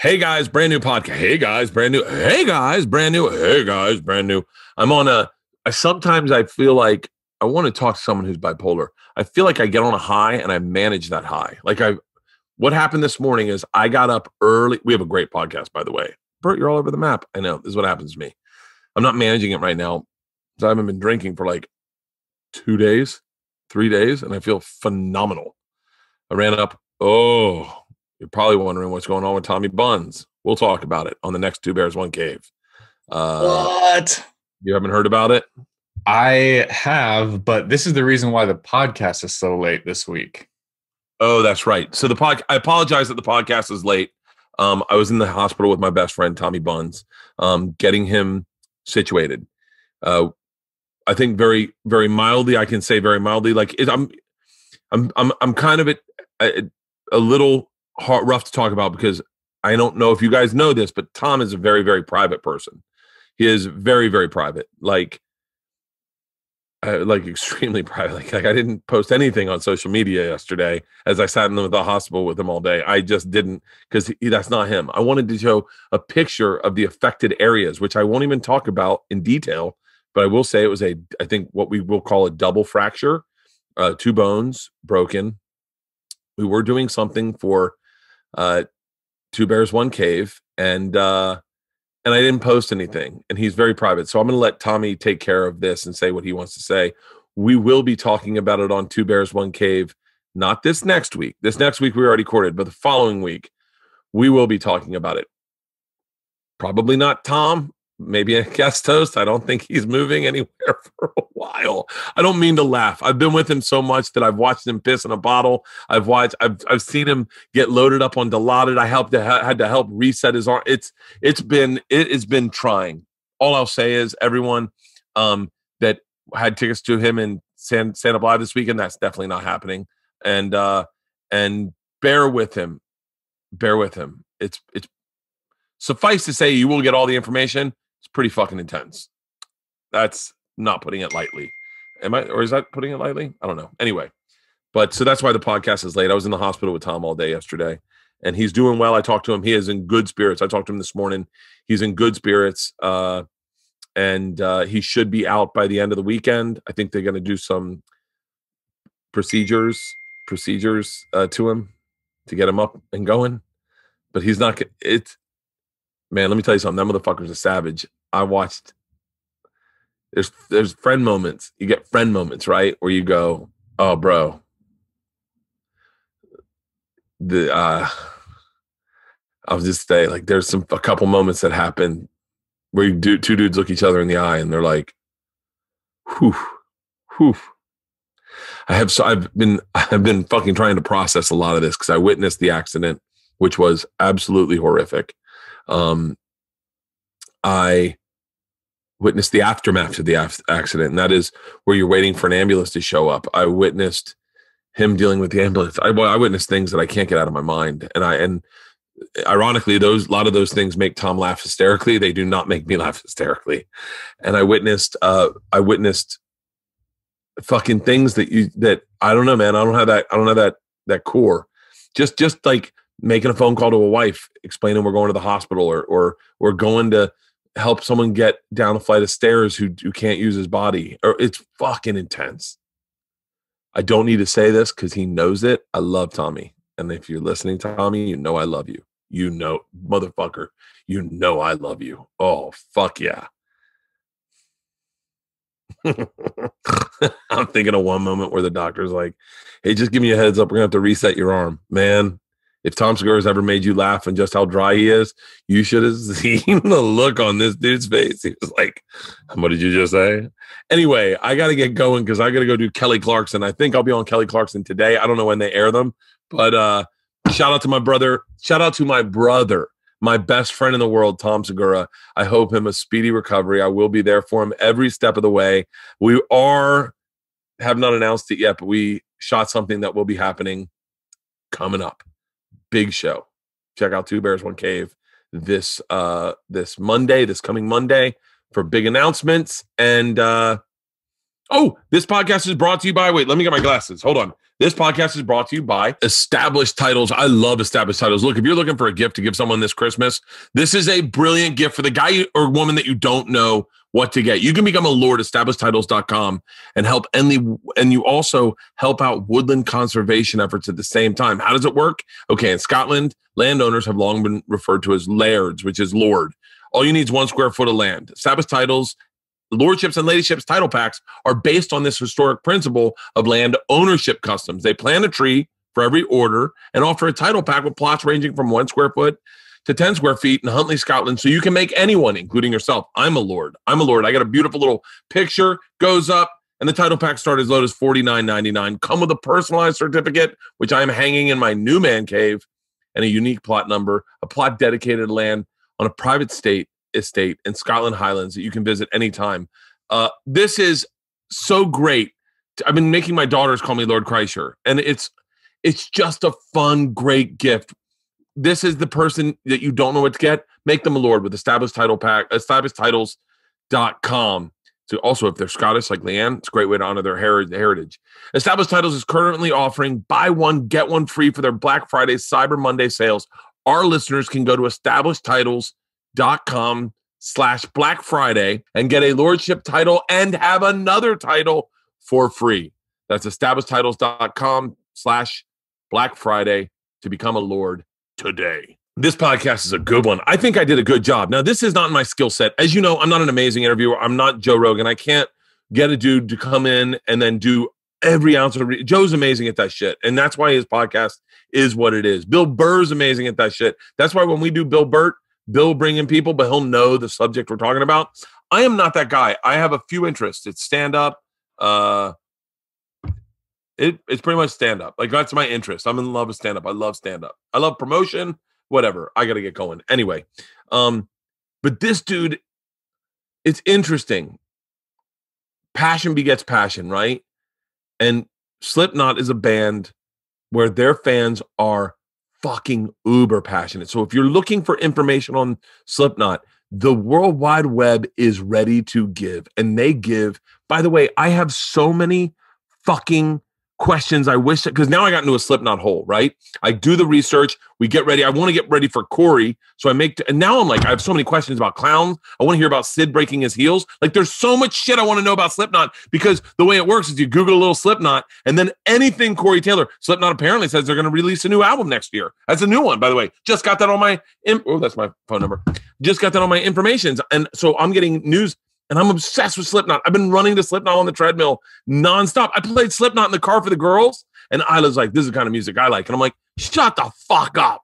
Hey guys, brand new podcast. Hey guys, brand new. Hey guys, brand new. Hey guys, brand new. I'm on a. I sometimes I feel like I want to talk to someone who's bipolar. I feel like I get on a high and I manage that high. Like I, what happened this morning is I got up early. We have a great podcast, by the way. Bert, you're all over the map. I know this is what happens to me. I'm not managing it right now. So I haven't been drinking for like two days, three days, and I feel phenomenal. I ran up. Oh, you're probably wondering what's going on with Tommy Buns. We'll talk about it on the next Two Bears One Cave. Uh, what? You haven't heard about it? I have, but this is the reason why the podcast is so late this week. Oh, that's right. So the pod. I apologize that the podcast is late. Um, I was in the hospital with my best friend Tommy Buns, um, getting him situated. Uh, I think very, very mildly. I can say very mildly. Like it, I'm, I'm, I'm, I'm kind of a, a, a little hard, rough to talk about because I don't know if you guys know this, but Tom is a very, very private person. He is very, very private. Like, uh, like extremely private. Like, like I didn't post anything on social media yesterday as I sat in the, the hospital with him all day. I just didn't because that's not him. I wanted to show a picture of the affected areas, which I won't even talk about in detail. But I will say it was a, I think what we will call a double fracture, uh, two bones broken. We were doing something for uh, two bears, one cave, and uh, and I didn't post anything. And he's very private, so I'm going to let Tommy take care of this and say what he wants to say. We will be talking about it on two bears, one cave. Not this next week. This next week we already recorded, but the following week we will be talking about it. Probably not Tom maybe a guest host. I don't think he's moving anywhere for a while. I don't mean to laugh. I've been with him so much that I've watched him piss in a bottle. I've watched. I've I've seen him get loaded up on Dilaudid. I helped to had to help reset his arm. It's it's been it has been trying. All I'll say is everyone um, that had tickets to him in San Santa Blah this weekend. That's definitely not happening. And uh, and bear with him. Bear with him. It's it's suffice to say you will get all the information it's pretty fucking intense. That's not putting it lightly. Am I, or is that putting it lightly? I don't know. Anyway, but so that's why the podcast is late. I was in the hospital with Tom all day yesterday, and he's doing well. I talked to him. He is in good spirits. I talked to him this morning. He's in good spirits, uh, and uh, he should be out by the end of the weekend. I think they're going to do some procedures procedures uh, to him to get him up and going. But he's not. It, man, let me tell you something. That motherfucker's a savage. I watched. There's there's friend moments. You get friend moments, right? Where you go, oh, bro. The uh, I'll just say, like, there's some a couple moments that happen where you do two dudes look each other in the eye and they're like, whew, whew. I have so I've been I've been fucking trying to process a lot of this because I witnessed the accident, which was absolutely horrific. Um, I witnessed the aftermath of the accident, and that is where you're waiting for an ambulance to show up. I witnessed him dealing with the ambulance. I, I witnessed things that I can't get out of my mind, and I and ironically, those a lot of those things make Tom laugh hysterically. They do not make me laugh hysterically. And I witnessed, uh, I witnessed fucking things that you that I don't know, man. I don't have that. I don't have that that core. Just just like making a phone call to a wife, explaining we're going to the hospital, or or we're going to help someone get down a flight of stairs who who can't use his body. Or it's fucking intense. I don't need to say this because he knows it. I love Tommy, and if you're listening, Tommy, you know I love you. You know, motherfucker, you know I love you. Oh fuck yeah. I'm thinking of one moment where the doctor's like, "Hey, just give me a heads up. We're gonna have to reset your arm, man if Tom Segura's ever made you laugh and just how dry he is, you should have seen the look on this dude's face. He was like, What did you just say? Anyway, I got to get going because I got to go do Kelly Clarkson. I think I'll be on Kelly Clarkson today. I don't know when they air them, but uh, shout out to my brother. Shout out to my brother, my best friend in the world, Tom Segura. I hope him a speedy recovery. I will be there for him every step of the way. We are, have not announced it yet, but we shot something that will be happening coming up big show. Check out Two Bears One Cave this uh this Monday, this coming Monday for big announcements and uh Oh, this podcast is brought to you by. Wait, let me get my glasses. Hold on. This podcast is brought to you by Established Titles. I love Established Titles. Look, if you're looking for a gift to give someone this Christmas, this is a brilliant gift for the guy or woman that you don't know what to get. You can become a lord establishedtitles.com and help and the and you also help out woodland conservation efforts at the same time. How does it work? Okay, in Scotland, landowners have long been referred to as lairds, which is lord. All you need is one square foot of land. Established Titles lordships and ladyships title packs are based on this historic principle of land ownership customs. They plant a tree for every order and offer a title pack with plots ranging from one square foot to 10 square feet in Huntly, Scotland. So you can make anyone, including yourself. I'm a lord. I'm a lord. I got a beautiful little picture, goes up, and the title pack start as low as $49.99. Come with a personalized certificate, which I am hanging in my new man cave, and a unique plot number, a plot dedicated land on a private state estate in Scotland Highlands that you can visit anytime. Uh, this is so great. I've been making my daughters call me Lord Kreischer, and it's it's just a fun, great gift. This is the person that you don't know what to get. Make them a lord with established title pack, establishedtitles.com. So also, if they're Scottish like Leanne, it's a great way to honor their heritage. Established Titles is currently offering buy one, get one free for their Black Friday, Cyber Monday sales. Our listeners can go to established titles dot com slash Black Friday and get a lordship title and have another title for free. That's establishedtitles.com slash Black Friday to become a lord today. This podcast is a good one. I think I did a good job. Now, this is not my skill set. As you know, I'm not an amazing interviewer. I'm not Joe Rogan. I can't get a dude to come in and then do every ounce of re- Joe's amazing at that shit. And that's why his podcast is what it is. Bill Burr's amazing at that shit. That's why when we do Bill Burr, Bill bringing people, but he'll know the subject we're talking about. I am not that guy. I have a few interests. It's stand up. Uh, it, it's pretty much stand up. Like that's my interest. I'm in love with stand up. I love stand up. I love promotion. Whatever. I got to get going anyway. Um, but this dude, it's interesting. Passion begets passion, right? And Slipknot is a band where their fans are fucking uber passionate. So if you're looking for information on Slipknot, the World Wide Web is ready to give, and they give. By the way, I have so many fucking questions I wish because now I got into a Slipknot hole, right? I do the research, we get ready. I want to get ready for Corey. So I make, t- and now I'm like, I have so many questions about clowns. I want to hear about Sid breaking his heels. Like there's so much shit I want to know about Slipknot because the way it works is you Google a little Slipknot and then anything Corey Taylor. Slipknot apparently says they're going to release a new album next year. That's a new one, by the way. Just got that on my, oh, that's my phone number. Just got that on my informations. And so I'm getting news and I'm obsessed with Slipknot. I've been running to Slipknot on the treadmill nonstop. I played Slipknot in the car for the girls, and Isla's like, "This is the kind of music I like," and I'm like, "Shut the fuck up."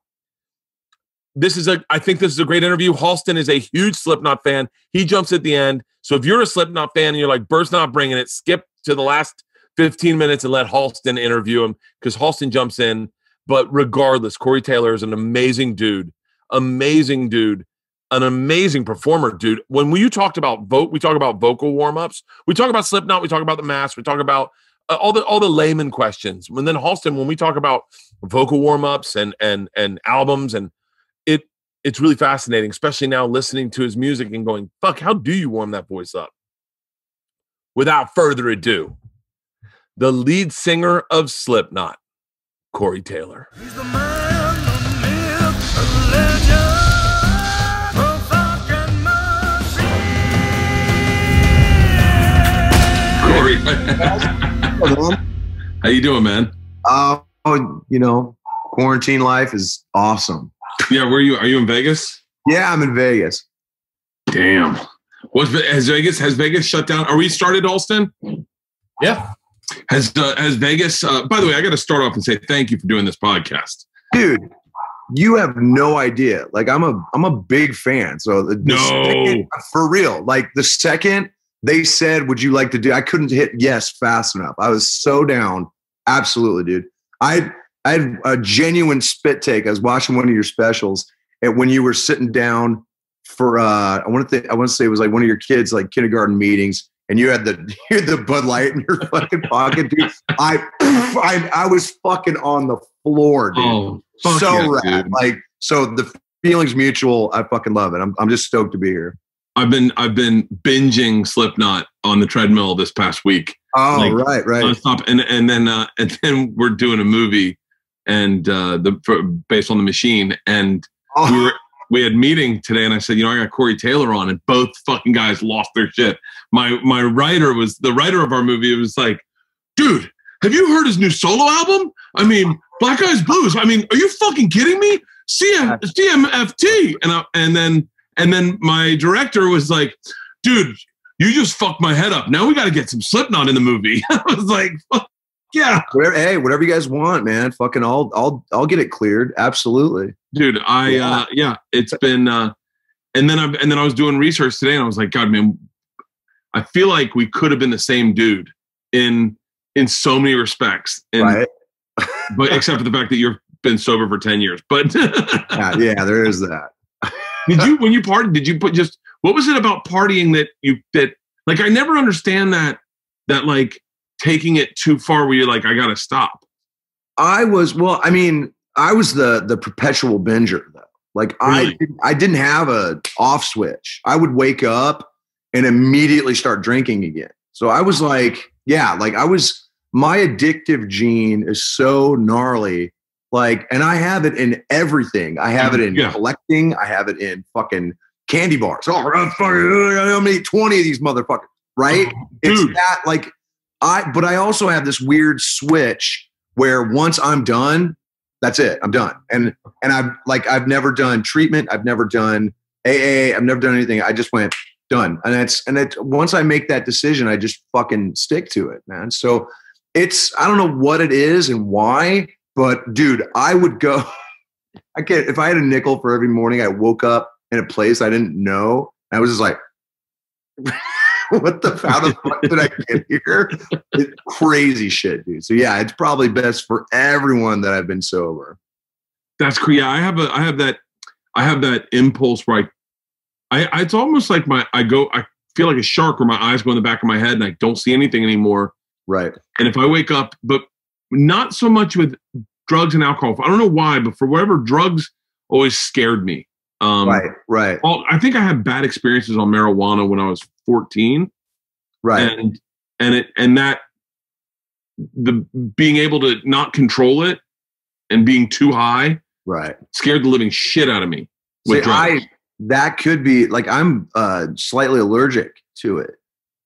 This is a. I think this is a great interview. Halston is a huge Slipknot fan. He jumps at the end. So if you're a Slipknot fan and you're like, "Bert's not bringing it," skip to the last 15 minutes and let Halston interview him because Halston jumps in. But regardless, Corey Taylor is an amazing dude. Amazing dude an amazing performer, dude. When we, you talked about vote, we talk about vocal warm ups. We talk about Slipknot. We talk about the mask. We talk about uh, all the all the layman questions. And then Halston, when we talk about vocal warm ups and and and albums, and it it's really fascinating, especially now listening to his music and going, "Fuck, how do you warm that voice up?" Without further ado, the lead singer of Slipknot, Corey Taylor. How you doing, man? Uh, you know, quarantine life is awesome. Yeah, where are you? Are you in Vegas? Yeah, I'm in Vegas. Damn. What's has Vegas has Vegas shut down? Are we started, Halston? Yeah. Has uh, has Vegas? Uh, by the way, I got to start off and say thank you for doing this podcast, dude. You have no idea. Like I'm a I'm a big fan. So the, the no, second, for real. Like the second they said, "Would you like to do?" I couldn't hit yes fast enough. I was so down. Absolutely, dude. I I had a genuine spit take. I was watching one of your specials, and when you were sitting down for uh, I want to think, I want to say it was like one of your kids' like kindergarten meetings, and you had the you had the Bud Light in your fucking pocket, dude. I I I was fucking on the floor, dude. Oh, so yeah, rad. Dude. Like so, the feelings mutual. I fucking love it. I'm I'm just stoked to be here. I've been I've been binging Slipknot on the treadmill this past week. Oh, Like, right, right. nonstop. And and then uh, and then we're doing a movie, and uh, the for, based on the machine, and we Oh, were we had meeting today, and I said, you know, I got Corey Taylor on, and both fucking guys lost their shit. My my writer was the writer of our movie. It was like, dude, have you heard his new solo album? I mean, Black Eyes Blues. I mean, are you fucking kidding me? CM, CMFT, and I, and then and then my director was like, dude, you just fucked my head up. Now we got to get some Slipknot in the movie. I was like, fuck yeah, whatever, hey, whatever you guys want, man. Fucking, I'll, I'll, I'll get it cleared. Absolutely. dude. I Yeah. uh, yeah, it's been. uh And then I and then I was doing research today, and I was like, God, man, I feel like we could have been the same dude in in so many respects, and right. but except for the fact that you've been sober for ten years. But Yeah, yeah, there is that. Did you when you partied? Did you put just what was it about partying that you that like I never understand that that like taking it too far where you're like I gotta stop. I was well. I mean, I was the the perpetual binger though. Like I Really? didn't, I didn't have a off switch. I would wake up and immediately start drinking again. So I was like, yeah, like I was. My addictive gene is so gnarly. Like, and I have it in everything. I have it in Yeah. collecting. I have it in fucking candy bars. Oh, I'm fucking, I'm gonna eat twenty of these motherfuckers. Right? Uh-huh. it's that like I but I also have this weird switch where once I'm done, that's it. I'm done. And and I've like I've never done treatment. I've never done AA. I've never done anything. I just went done. And it's and it once I make that decision, I just fucking stick to it, man. So it's I don't know what it is and why, but dude, I would go. I can't if I had a nickel for every morning I woke up in a place I didn't know. I was just like, what the how the fuck did I get here? It's crazy shit, dude. So yeah, it's probably best for everyone that I've been sober. That's crazy. I have a I have that I have that impulse where I, I it's almost like my I go I feel like a shark where my eyes go in the back of my head and I don't see anything anymore. Right. And if I wake up, but not so much with drugs and alcohol. I don't know why, but for whatever drugs always scared me. Um, right. Right. Well, I think I had bad experiences on marijuana when I was 14, Right. and and it and that the being able to not control it and being too high right. scared the living shit out of me with See, drugs. I that could be like I'm uh slightly allergic to it,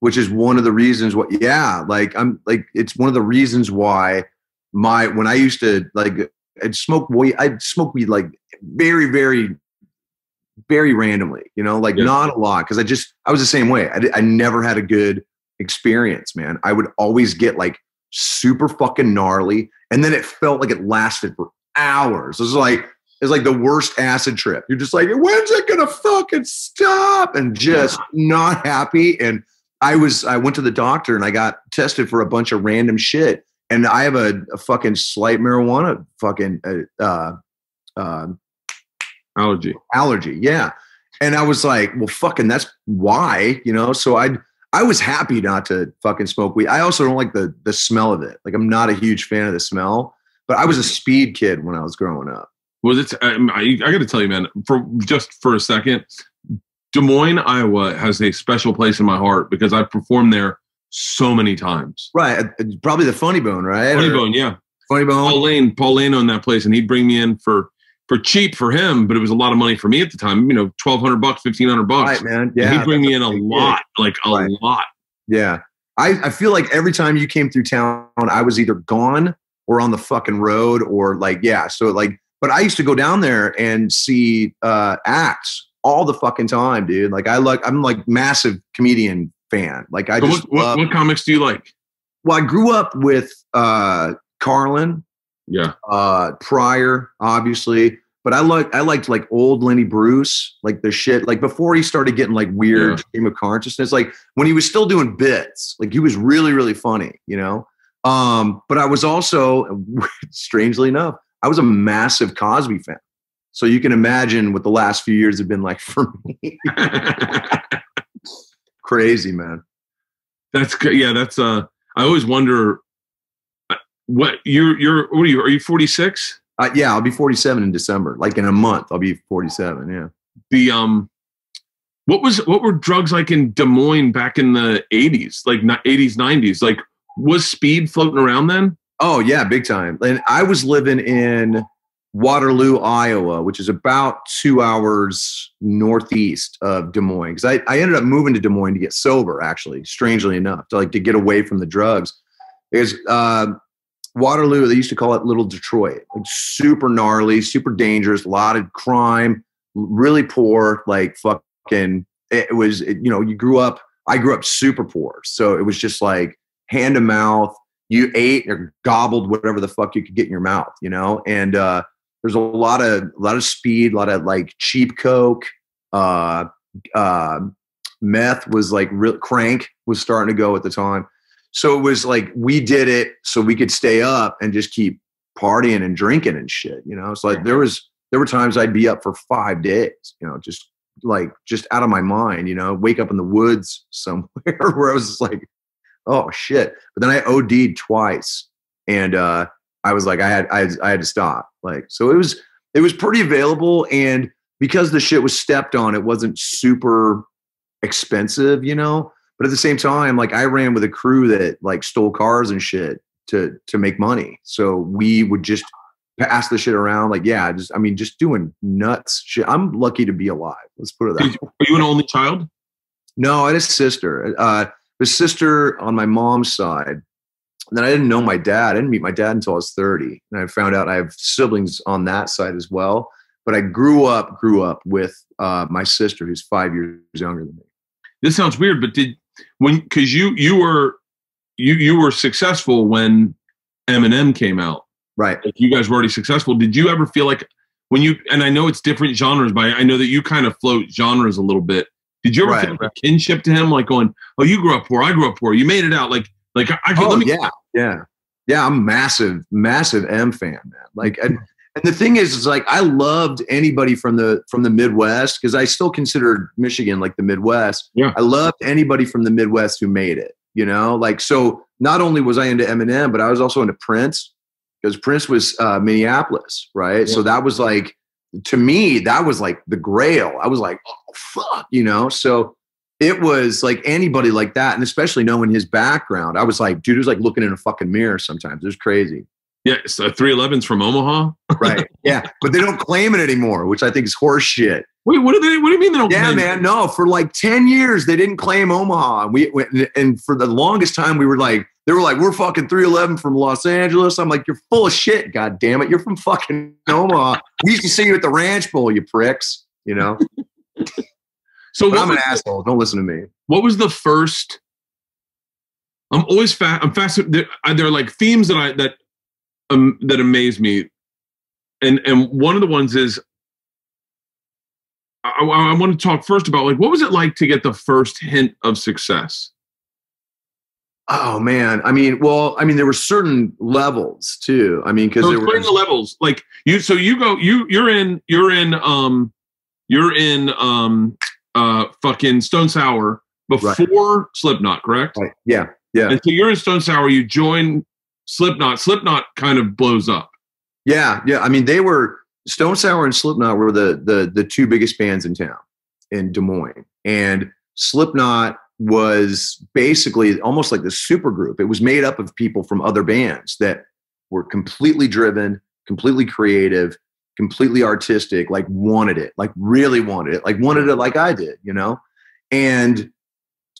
which is one of the reasons what yeah, like I'm like it's one of the reasons why my when I used to like I'd smoke weed I'd smoke weed like very, very very randomly, you know, like Yeah. not a lot. Cause I just I was the same way. I, I never had a good experience, man. I would always get like super fucking gnarly. And then it felt like it lasted for hours. It was like it's like the worst acid trip. You're just like, when's it gonna fucking stop? And just not happy. And I was, I went to the doctor and I got tested for a bunch of random shit. And I have a, a fucking slight marijuana fucking uh, uh, uh, Allergy. allergy. Yeah. And I was like, well, fucking, that's why, you know. So I, I was happy not to fucking smoke weed. I also don't like the the smell of it. Like I'm not a huge fan of the smell. But I was a speed kid when I was growing up. Was it? um, I, I got to tell you, man. For just for a second, Des Moines, Iowa, has a special place in my heart because I've performed there so many times. Right. uh, Probably the funny bone, right? Funny Or- Bone, yeah. Funny bone. Paul Lane, Paul Lane owned that place, and he'd bring me in for for cheap for him, but it was a lot of money for me at the time. You know, twelve hundred bucks, fifteen hundred bucks. Right, man. And Yeah. he'd bring me in a big gig. lot, like a Right. lot. Yeah. I, I feel like every time you came through town, I was either gone or on the fucking road or like, yeah. So like, but I used to go down there and see uh acts all the fucking time, dude. Like I like I'm like massive comedian fan. Like I So just what, what, love, what comics do you like? well, I grew up with uh Carlin, Yeah, uh Pryor, obviously. But I like I liked like old Lenny Bruce, like the shit, like before he started getting like weird Yeah. stream of consciousness, like when he was still doing bits, like he was really, really funny, you know. Um, but I was also, strangely enough, I was a massive Cosby fan. So you can imagine what the last few years have been like for me. Crazy, man. that's good. Yeah, that's. Uh, I always wonder uh, what you're. You're. What are you? Are you forty six? Uh, yeah, I'll be 47 in December. Like in a month, I'll be 47. Yeah. the um what was what were drugs like in Des Moines back in the 80s, like 80s, 90s? Like was speed floating around then? Oh yeah, big time. And I was living in Waterloo, Iowa, which is about two hours northeast of Des Moines. Because I, I ended up moving to Des Moines to get sober, actually, strangely enough, to like to get away from the drugs. Because uh, Waterloo, they used to call it Little Detroit, like super gnarly, super dangerous, a lot of crime, really poor, like fucking. It was, it, you know, you grew up. I grew up super poor, so it was just like hand to mouth. You ate or gobbled whatever the fuck you could get in your mouth, you know, and. uh there's a lot of a lot of speed, a lot of like cheap coke. Uh, uh, meth was like real crank was starting to go at the time. So it was like we did it so we could stay up and just keep partying and drinking and shit. You know, it's like there was there were times I'd be up for five days. You know, just like just out of my mind. You know, wake up in the woods somewhere where I was just like, oh shit. But then I OD'd twice, and uh, I was like, I had I had, I had to stop. Like, so it was it was pretty available, and because the shit was stepped on, it wasn't super expensive, you know. But at the same time, like I ran with a crew that like stole cars and shit to to make money. So we would just pass the shit around. Like, yeah, just I mean, just doing nuts shit. I'm lucky to be alive. Let's put it that. Are you an only child? No, I had a sister. Uh, a sister on my mom's side then I didn't know my dad. I didn't meet my dad until I was 30. And I found out I have siblings on that side as well. But I grew up, grew up with uh, my sister, who's five years younger than me. This sounds weird, but did when because you you were you you were successful when Eminem came out, right? Like you guys were already successful. Did you ever feel like when you and I know it's different genres, but I know that you kind of float genres a little bit. Did you ever right, feel like right. kinship to him, like going, "Oh, you grew up poor, I grew up poor, you made it out"? Like like I, I oh, let me, yeah, yeah, yeah. I'm massive, massive M fan, man. Like, and, and the thing is, is like I loved anybody from the from the Midwest because I still considered Michigan like the Midwest. Yeah, I loved anybody from the Midwest who made it. You know, like so. Not only was I into Eminem, but I was also into Prince because Prince was uh, Minneapolis, right? Yeah. So that was like to me, that was like the grail. I was like, oh fuck, you know. So it was like anybody like that, and especially knowing his background, I was like, dude was like looking in a fucking mirror sometimes. It was crazy. Yeah, so 311's from Omaha. right. Yeah, but they don't claim it anymore, which I think is horseshit. Wait, what do they? What do you mean they don't? Yeah, man. It? No, for like ten years they didn't claim Omaha. We went, and for the longest time we were like, they were like, we're fucking 311 from Los Angeles. I'm like, you're full of shit. God damn it, you're from fucking Omaha. we used to see you at the Ranch Bowl, you pricks. You know. So I'm an asshole. Don't listen to me. What was the first? I'm always fast. I'm fascinated. There, there, are like themes that I that um that amaze me, and and one of the ones is I, I, want to talk first about like what was it like to get the first hint of success. Oh man, I mean, well, I mean, there were certain levels too. I mean, because so there were the levels. Like you, so you go, you you're in, you're in, um, you're in, um, uh, fucking Stone Sour before right. Slipknot, correct? Right. Yeah, yeah. And so you're in Stone Sour. You join Slipknot. Slipknot kind of blows up. Yeah, yeah. I mean, they were Stone Sour and Slipknot were the the the two biggest bands in town in Des Moines, and Slipknot was basically almost like the super group. It was made up of people from other bands that were completely driven, completely creative, completely artistic, like wanted it, like really wanted it, like wanted it like I did, you know? And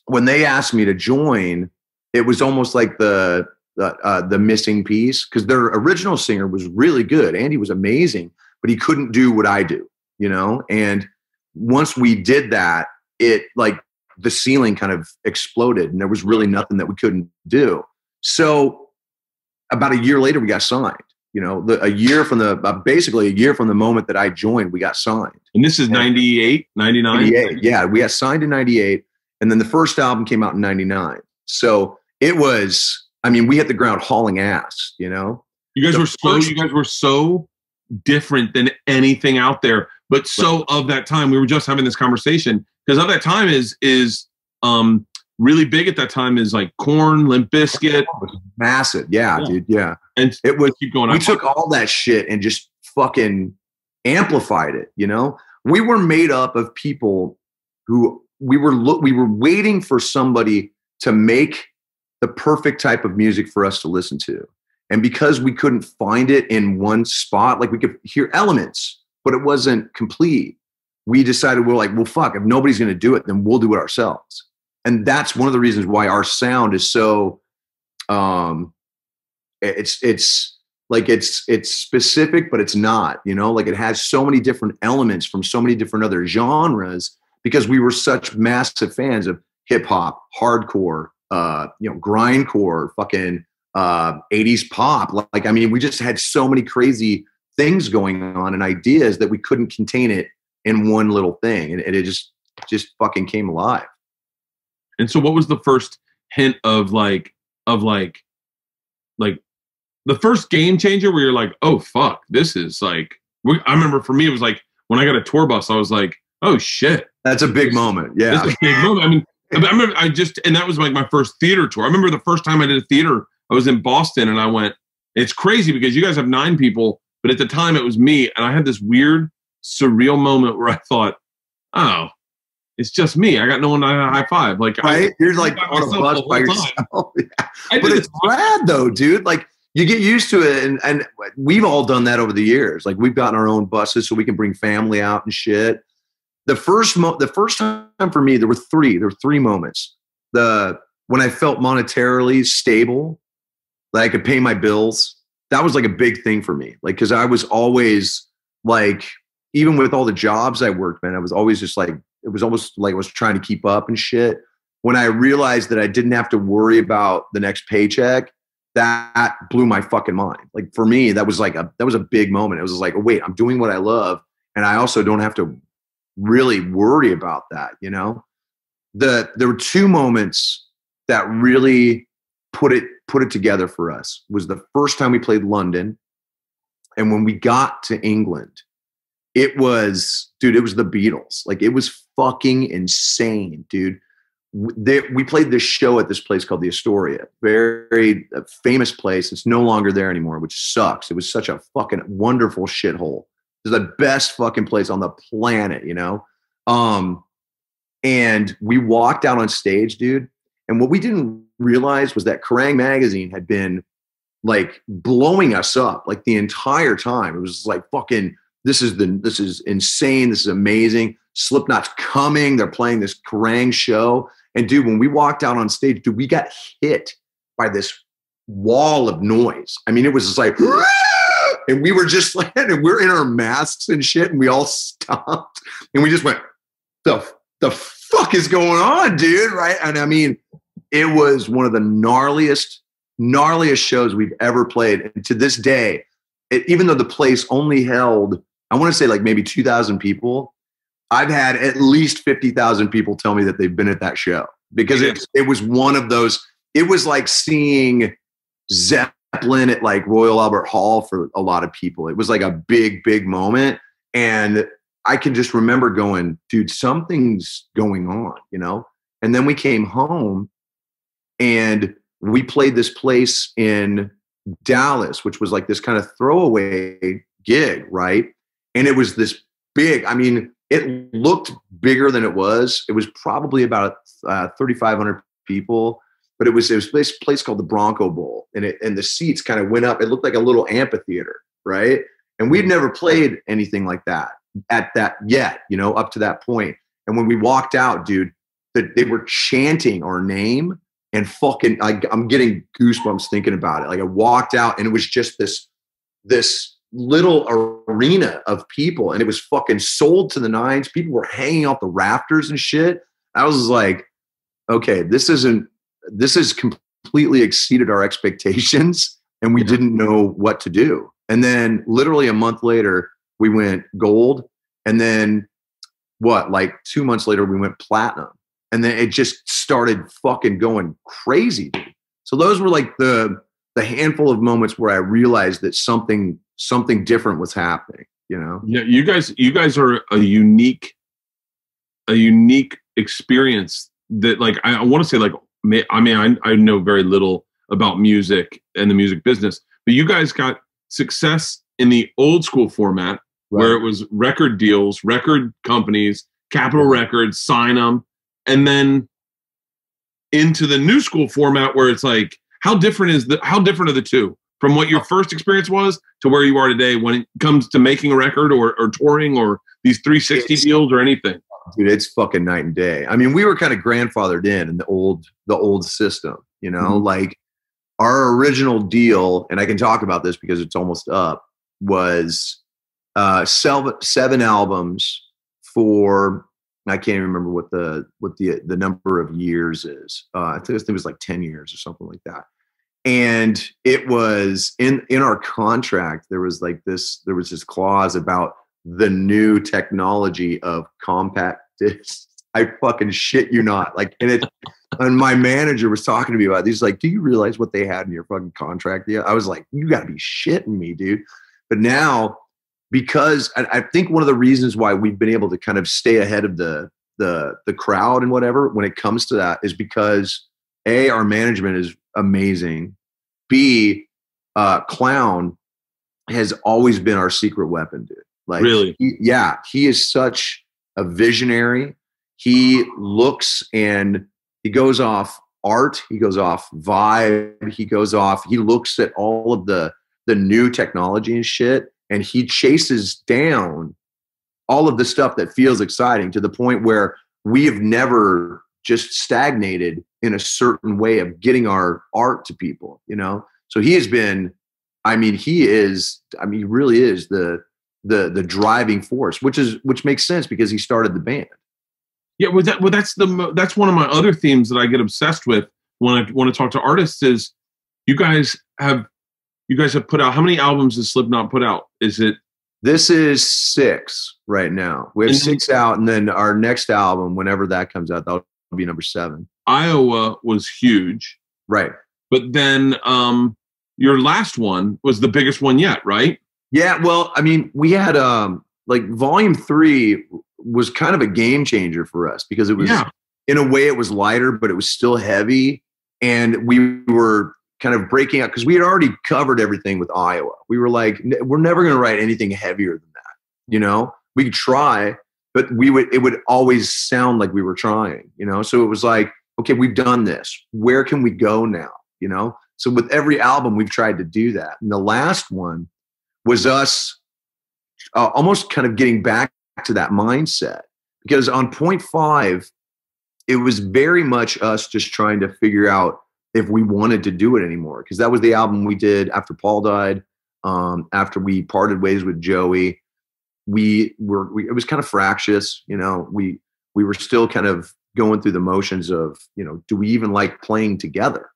when they asked me to join, it was almost like the the, uh, the missing piece because their original singer was really good. Andy was amazing, but he couldn't do what I do, you know? And once we did that, it like the ceiling kind of exploded and there was really nothing that we couldn't do. So about a year later, we got signed you know, the, a year from the uh, basically a year from the moment that I joined, we got signed. And this is 98, 99? 98. Yeah, we got signed in 98. And then the first album came out in 99. So it was, I mean, we hit the ground hauling ass, you know? You guys the were so, you guys were so different than anything out there, but so right. of that time. We were just having this conversation because of that time is, is, um, really big at that time is like Korn, Limp Bizkit. Massive. Yeah, yeah, dude. Yeah. And it was keep going. We took all that shit and just fucking amplified it, you know? We were made up of people who we were look we were waiting for somebody to make the perfect type of music for us to listen to. And because we couldn't find it in one spot, like we could hear elements, but it wasn't complete, we decided we're like, well, fuck, if nobody's going to do it, then we'll do it ourselves. And that's one of the reasons why our sound is so, um, it's, it's, like it's it's specific but it's not you know? Like it has so many different elements from so many different other genres because we were such massive fans of hip hop hardcore uh you know grindcore fucking uh 80s pop. Like i mean we just had so many crazy things going on and ideas that we couldn't contain it in one little thing. And, and it just just fucking came alive And so, what was the first hint of like of like like the first game changer where you're like, oh fuck, this is like. I remember for me, it was like when I got a tour bus, I was like, oh shit, that's a big moment yeah this is a big moment. I mean, I remember I just and that was like my first theater tour. I remember the first time I did a theater, I was in Boston, and I went. It's crazy because you guys have nine people, but at the time it was me, and I had this weird, surreal moment where I thought, oh. It's just me. I got no one to high five. Like I, right you're like on a bus by yourself Yeah. But it's it. rad though, dude. Like you get used to it, and and we've all done that over the years. Like we've gotten our own buses so we can bring family out and shit. The first mo- the first time for me, there were three. There were three moments. The when I felt monetarily stable, that I could pay my bills. That was like a big thing for me. Like because I was always like, even with all the jobs I worked, man, I was always just like, it was almost like I was trying to keep up and shit when I realized that I didn't have to worry about the next paycheck, that blew my fucking mind. Like for me, that was like a that was a big moment. It was like, wait, I'm doing what I love, and I also don't have to really worry about that. You know, the there were two moments that really put it put it together for us. Was the first time we played London, and when we got to England, it was dude, it was the Beatles. Like it was fucking insane, dude they, we played this show at this place called the Astoria, very uh, famous place. It's no longer there anymore, which sucks. It was such a fucking wonderful shithole. It's the best fucking place on the planet, you know. Um, and we walked out on stage, dude. And what we didn't realize was that Kerrang magazine had been like blowing us up like the entire time. It was like fucking this is the this is insane. This is amazing. Slipknot's coming. They're playing this Kerrang show. And dude, when we walked out on stage, dude, we got hit by this wall of noise. I mean, it was just like, and we were just like, and we're in our masks and shit, and we all stopped, and we just went, the the fuck is going on, dude? Right? And I mean, it was one of the gnarliest, gnarliest shows we've ever played. And to this day, it, even though the place only held, I want to say like maybe 2,000 people, I've had at least 50,000 people tell me that they've been at that show because it, it was one of those, it was like seeing Zeppelin at like Royal Albert Hall for a lot of people. It was like a big, big moment. And I can just remember going, dude, something's going on, you know? And then we came home and we played this place in Dallas, which was like this kind of throwaway gig, right? And it was this big, I mean, it looked bigger than it was. It was probably about uh, 3,500 people, but it was it was this place called the Bronco Bowl, and it and the seats kind of went up. It looked like a little amphitheater, right? And we'd never played anything like that at that yet, you know, up to that point. And when we walked out, dude, that they were chanting our name and fucking, I, I'm getting goosebumps thinking about it. Like I walked out, and it was just this this little arena of people and it was fucking sold to the nines. People were hanging off the rafters and shit. I was like, okay, this isn't, this has completely exceeded our expectations and we Yeah. didn't know what to do. And then literally a month later, we went gold. And then what, like two months later, we went platinum. And then it just started fucking going crazy. So those were like the, the handful of moments where I realized that something something different was happening. You know, Yeah, you guys, you guys are a unique, a unique experience that, like, I, I want to say, like, may, I mean, I, I know very little about music and the music business, but you guys got success in the old school format where it was record deals, record companies Capitol Records, sign them, and then into the new school format where it's like, how different is the how different are the two from what your first experience was to where you are today when it comes to making a record or, or touring or these 360 It's- deals or anything? dude it's fucking night and day. I mean we were kind of grandfathered in in the old the old system you know? Mhm. like our original deal and i can talk about this because it's almost up was uh seven, seven albums for i can't even remember what the what the the number of years is. Uh i think it was like 10 years or something like that and it was in in our contract there was like this there was this clause about the new technology of compact discs. I fucking shit you not. Like, and it, and my manager was talking to me about. It. He's like, "Do you realize what they had in your fucking contract?" Yeah, I was like, "You got to be shitting me, dude." But now, because I, I think one of the reasons why we've been able to kind of stay ahead of the the the crowd and whatever when it comes to that is because a our management is amazing. B, uh, clown has always been our secret weapon, dude. Like, Really? he, yeah, he is such a visionary. He looks and he goes off art. He goes off vibe. He goes off. He looks at all of the the new technology and shit, and he chases down all of the stuff that feels exciting to the point where we have never just stagnated in a certain way of getting our art to people. You know, so he has been. I mean, he is. I mean, he really is the the the driving force, which is which makes sense because he started the band. Yeah, well, that well, that's the that's one of my other themes that I get obsessed with when I want to talk to artists. Is you guys have you guys have put out how many albums has Slipknot put out? Is it This is six right now. We have six out, and then our next album, whenever that comes out, that'll be number seven. Iowa was huge, Right. but then um your last one was the biggest one yet, right? Yeah. Well, I mean, we had um like volume three was kind of a game changer for us because it was Yeah. in a way it was lighter, but it was still heavy. And we were kind of breaking out because we had already covered everything with Iowa. We were like, we're never going to write anything heavier than that. You know, we could try, but we would, it would always sound like we were trying, you know? So it was like, okay, we've done this. Where can we go now? You know? So with every album, we've tried to do that. And the last one was us uh, almost kind of getting back to that mindset because on point five, it was very much us just trying to figure out if we wanted to do it anymore because that was the album we did after Paul died, um, after we parted ways with Joey. We were we, it was kind of fractious, you know. We we were still kind of going through the motions of you know, do we even like playing together?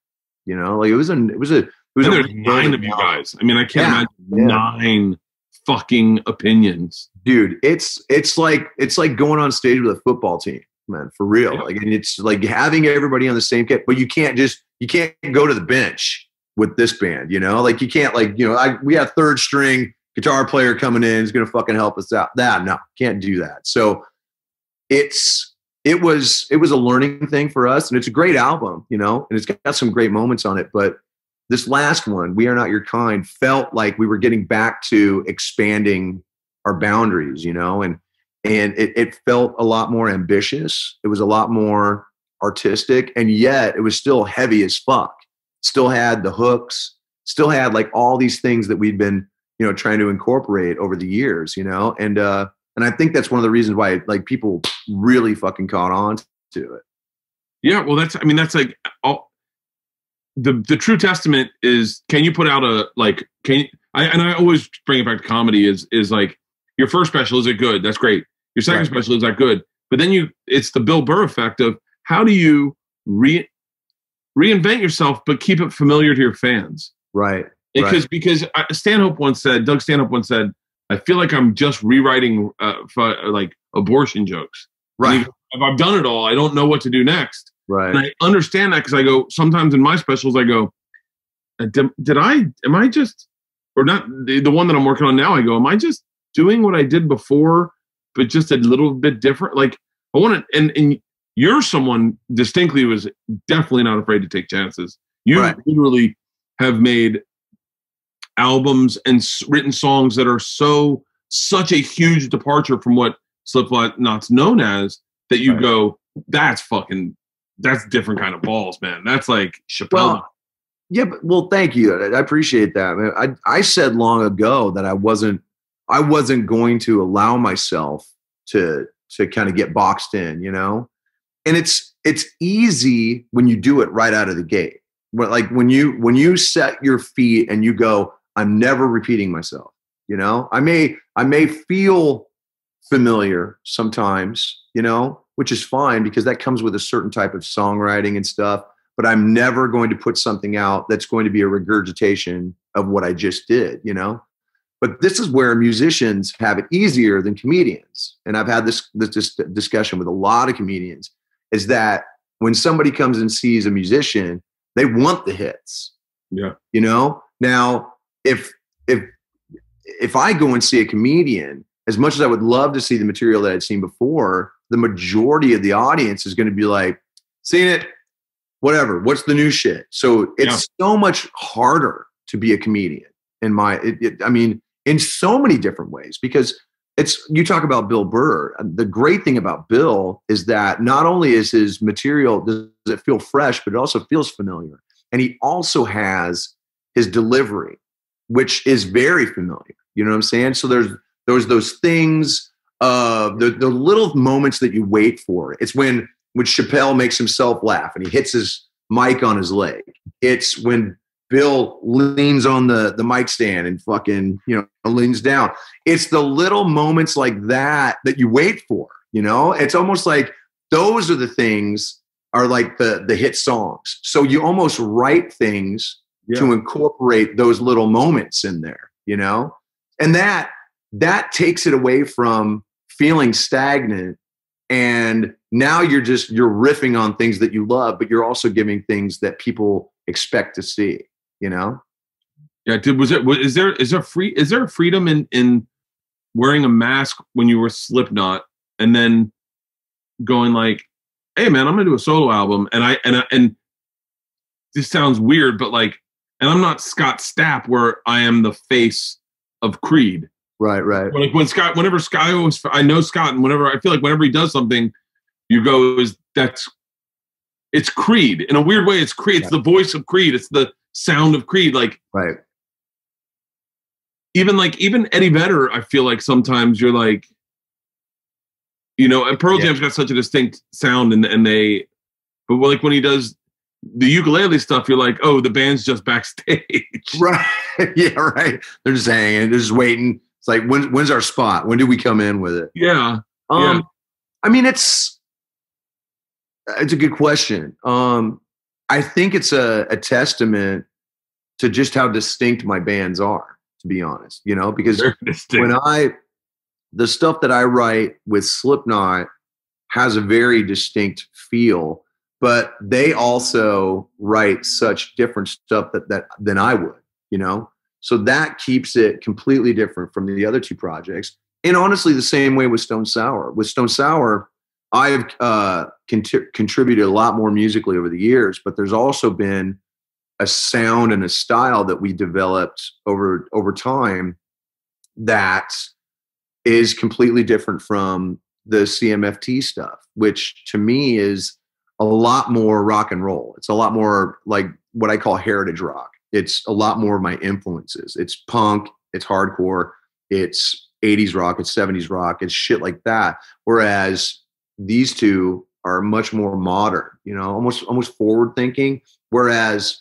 You know, like it was an it was a it was And a there's nine of you guys. I mean, I can't Yeah, imagine yeah. nine fucking opinions. dude it's it's like it's like going on stage with a football team man for real Yeah. like and it's like having everybody on the same kit but you can't just you can't go to the bench with this band you know like you can't like you know I, we have third string guitar player coming in is gonna fucking help us out. That no can't do that. So it's it was it was a learning thing for us and it's a great album you know and it's got some great moments on it but this last one we are not your kind felt like we were getting back to expanding our boundaries you know and and it, it felt a lot more ambitious. It was a lot more artistic and yet it was still heavy as fuck. Still had the hooks still had like all these things that we'd been you know trying to incorporate over the years you know and uh and i think that's one of the reasons why like people really fucking caught on to it Yeah, well, that's I mean, that's like all the the true testament is can you put out a like can you, I and I always bring it back to comedy is is like your first special is it good? That's great. Your second Right. special is that good? But then you it's the Bill Burr effect of how do you re reinvent yourself but keep it familiar to your fans? right because because Stanhope once said, Doug Stanhope once said, I feel like I'm just rewriting uh, f- like abortion jokes. Right goes, if I've done it all, I don't know what to do next. Right. And right I understand that because I go sometimes in my specials, I go, uh, did, did I? Am I just or not? The, the one that I'm working on now, I go, am I just doing what I did before, but just a little bit different? Like I want to, and and you're someone distinctly was definitely not afraid to take chances. You Right. literally have made albums and written songs that are so such a huge departure from what Slipknot's known as that you Right. go, that's fucking, that's different kind of balls, man. That's like Chappelle. Well, Yeah, but well, thank you. I, I appreciate that. man. I I said long ago that I wasn't I wasn't going to allow myself to to kind of get boxed in, you know. And it's it's easy when you do it right out of the gate. When, like when you when you set your feet and you go, I'm never repeating myself. You know, I may I may feel familiar sometimes, you know, which is fine because that comes with a certain type of songwriting and stuff but I'm never going to put something out that's going to be a regurgitation of what I just did, you know? But this is where musicians have it easier than comedians. And I've had this, this, discussion with a lot of comedians is that when somebody comes and sees a musician, they want the hits. Yeah. You know? Now, if if if I go and see a comedian, as much as I would love to see the material that I'd seen before, the majority of the audience is going to be like, seen it, whatever. What's the new shit? So it's so much harder to be a comedian in my it, it, i mean in so many different ways because it's you talk about bill burr the great thing about bill is that not only is his material does it feel fresh but it also feels familiar. And he also has his delivery which is very familiar you know what i'm saying so there's there's those things uh the, the little moments that you wait for it's when when Chappelle makes himself laugh and he hits his mic on his leg. It's when Bill leans on the the mic stand and fucking you know leans down. It's the little moments like that that you wait for. You know, it's almost like those are the things are like the the hit songs. So you almost write things to incorporate those little moments in there. You know, and that that takes it away from feeling stagnant and now you're just you're riffing on things that you love but you're also giving things that people expect to see you know Yeah, did was it was, is there is there free is there a freedom in in wearing a mask when you were Slipknot and then going like, hey man, I'm gonna do a solo album and I and I, and this sounds weird, but like, and I'm not Scott Stapp where I am the face of Creed. right right Like when Scott, whenever Scott was, I know Scott, and whenever I feel like whenever he does something, you go is that's it's Creed in a weird way. It's Creed. It's the voice of Creed. It's the sound of Creed. Like right even like even Eddie Vedder, I feel like sometimes you're like, you know, and Pearl Yeah. Jam's got such a distinct sound, and and they, but like when he does the ukulele stuff, you're like, oh, the band's just backstage. right. Yeah right. They're just hanging they're just waiting. It's like when, when's our spot? When do we come in with it? Yeah, um Yeah. i mean it's it's a good question. Um i think it's a, a testament to just how distinct my bands are to be honest you know because when I the stuff that I write with Slipknot has a very distinct feel, but they also write such different stuff that that than I would, you know. So that keeps it completely different from the other two projects. And honestly, the same way with Stone Sour. With Stone Sour, I've uh, cont- contributed a lot more musically over the years, but there's also been a sound and a style that we developed over over time that is completely different from the CMFT stuff, which to me is a lot more rock and roll. It's a lot more like what I call heritage rock. It's a lot more of my influences. It's punk, it's hardcore, it's 80s rock, it's 70s rock, it's shit like that. Whereas these two are much more modern, you know, almost almost forward thinking. Whereas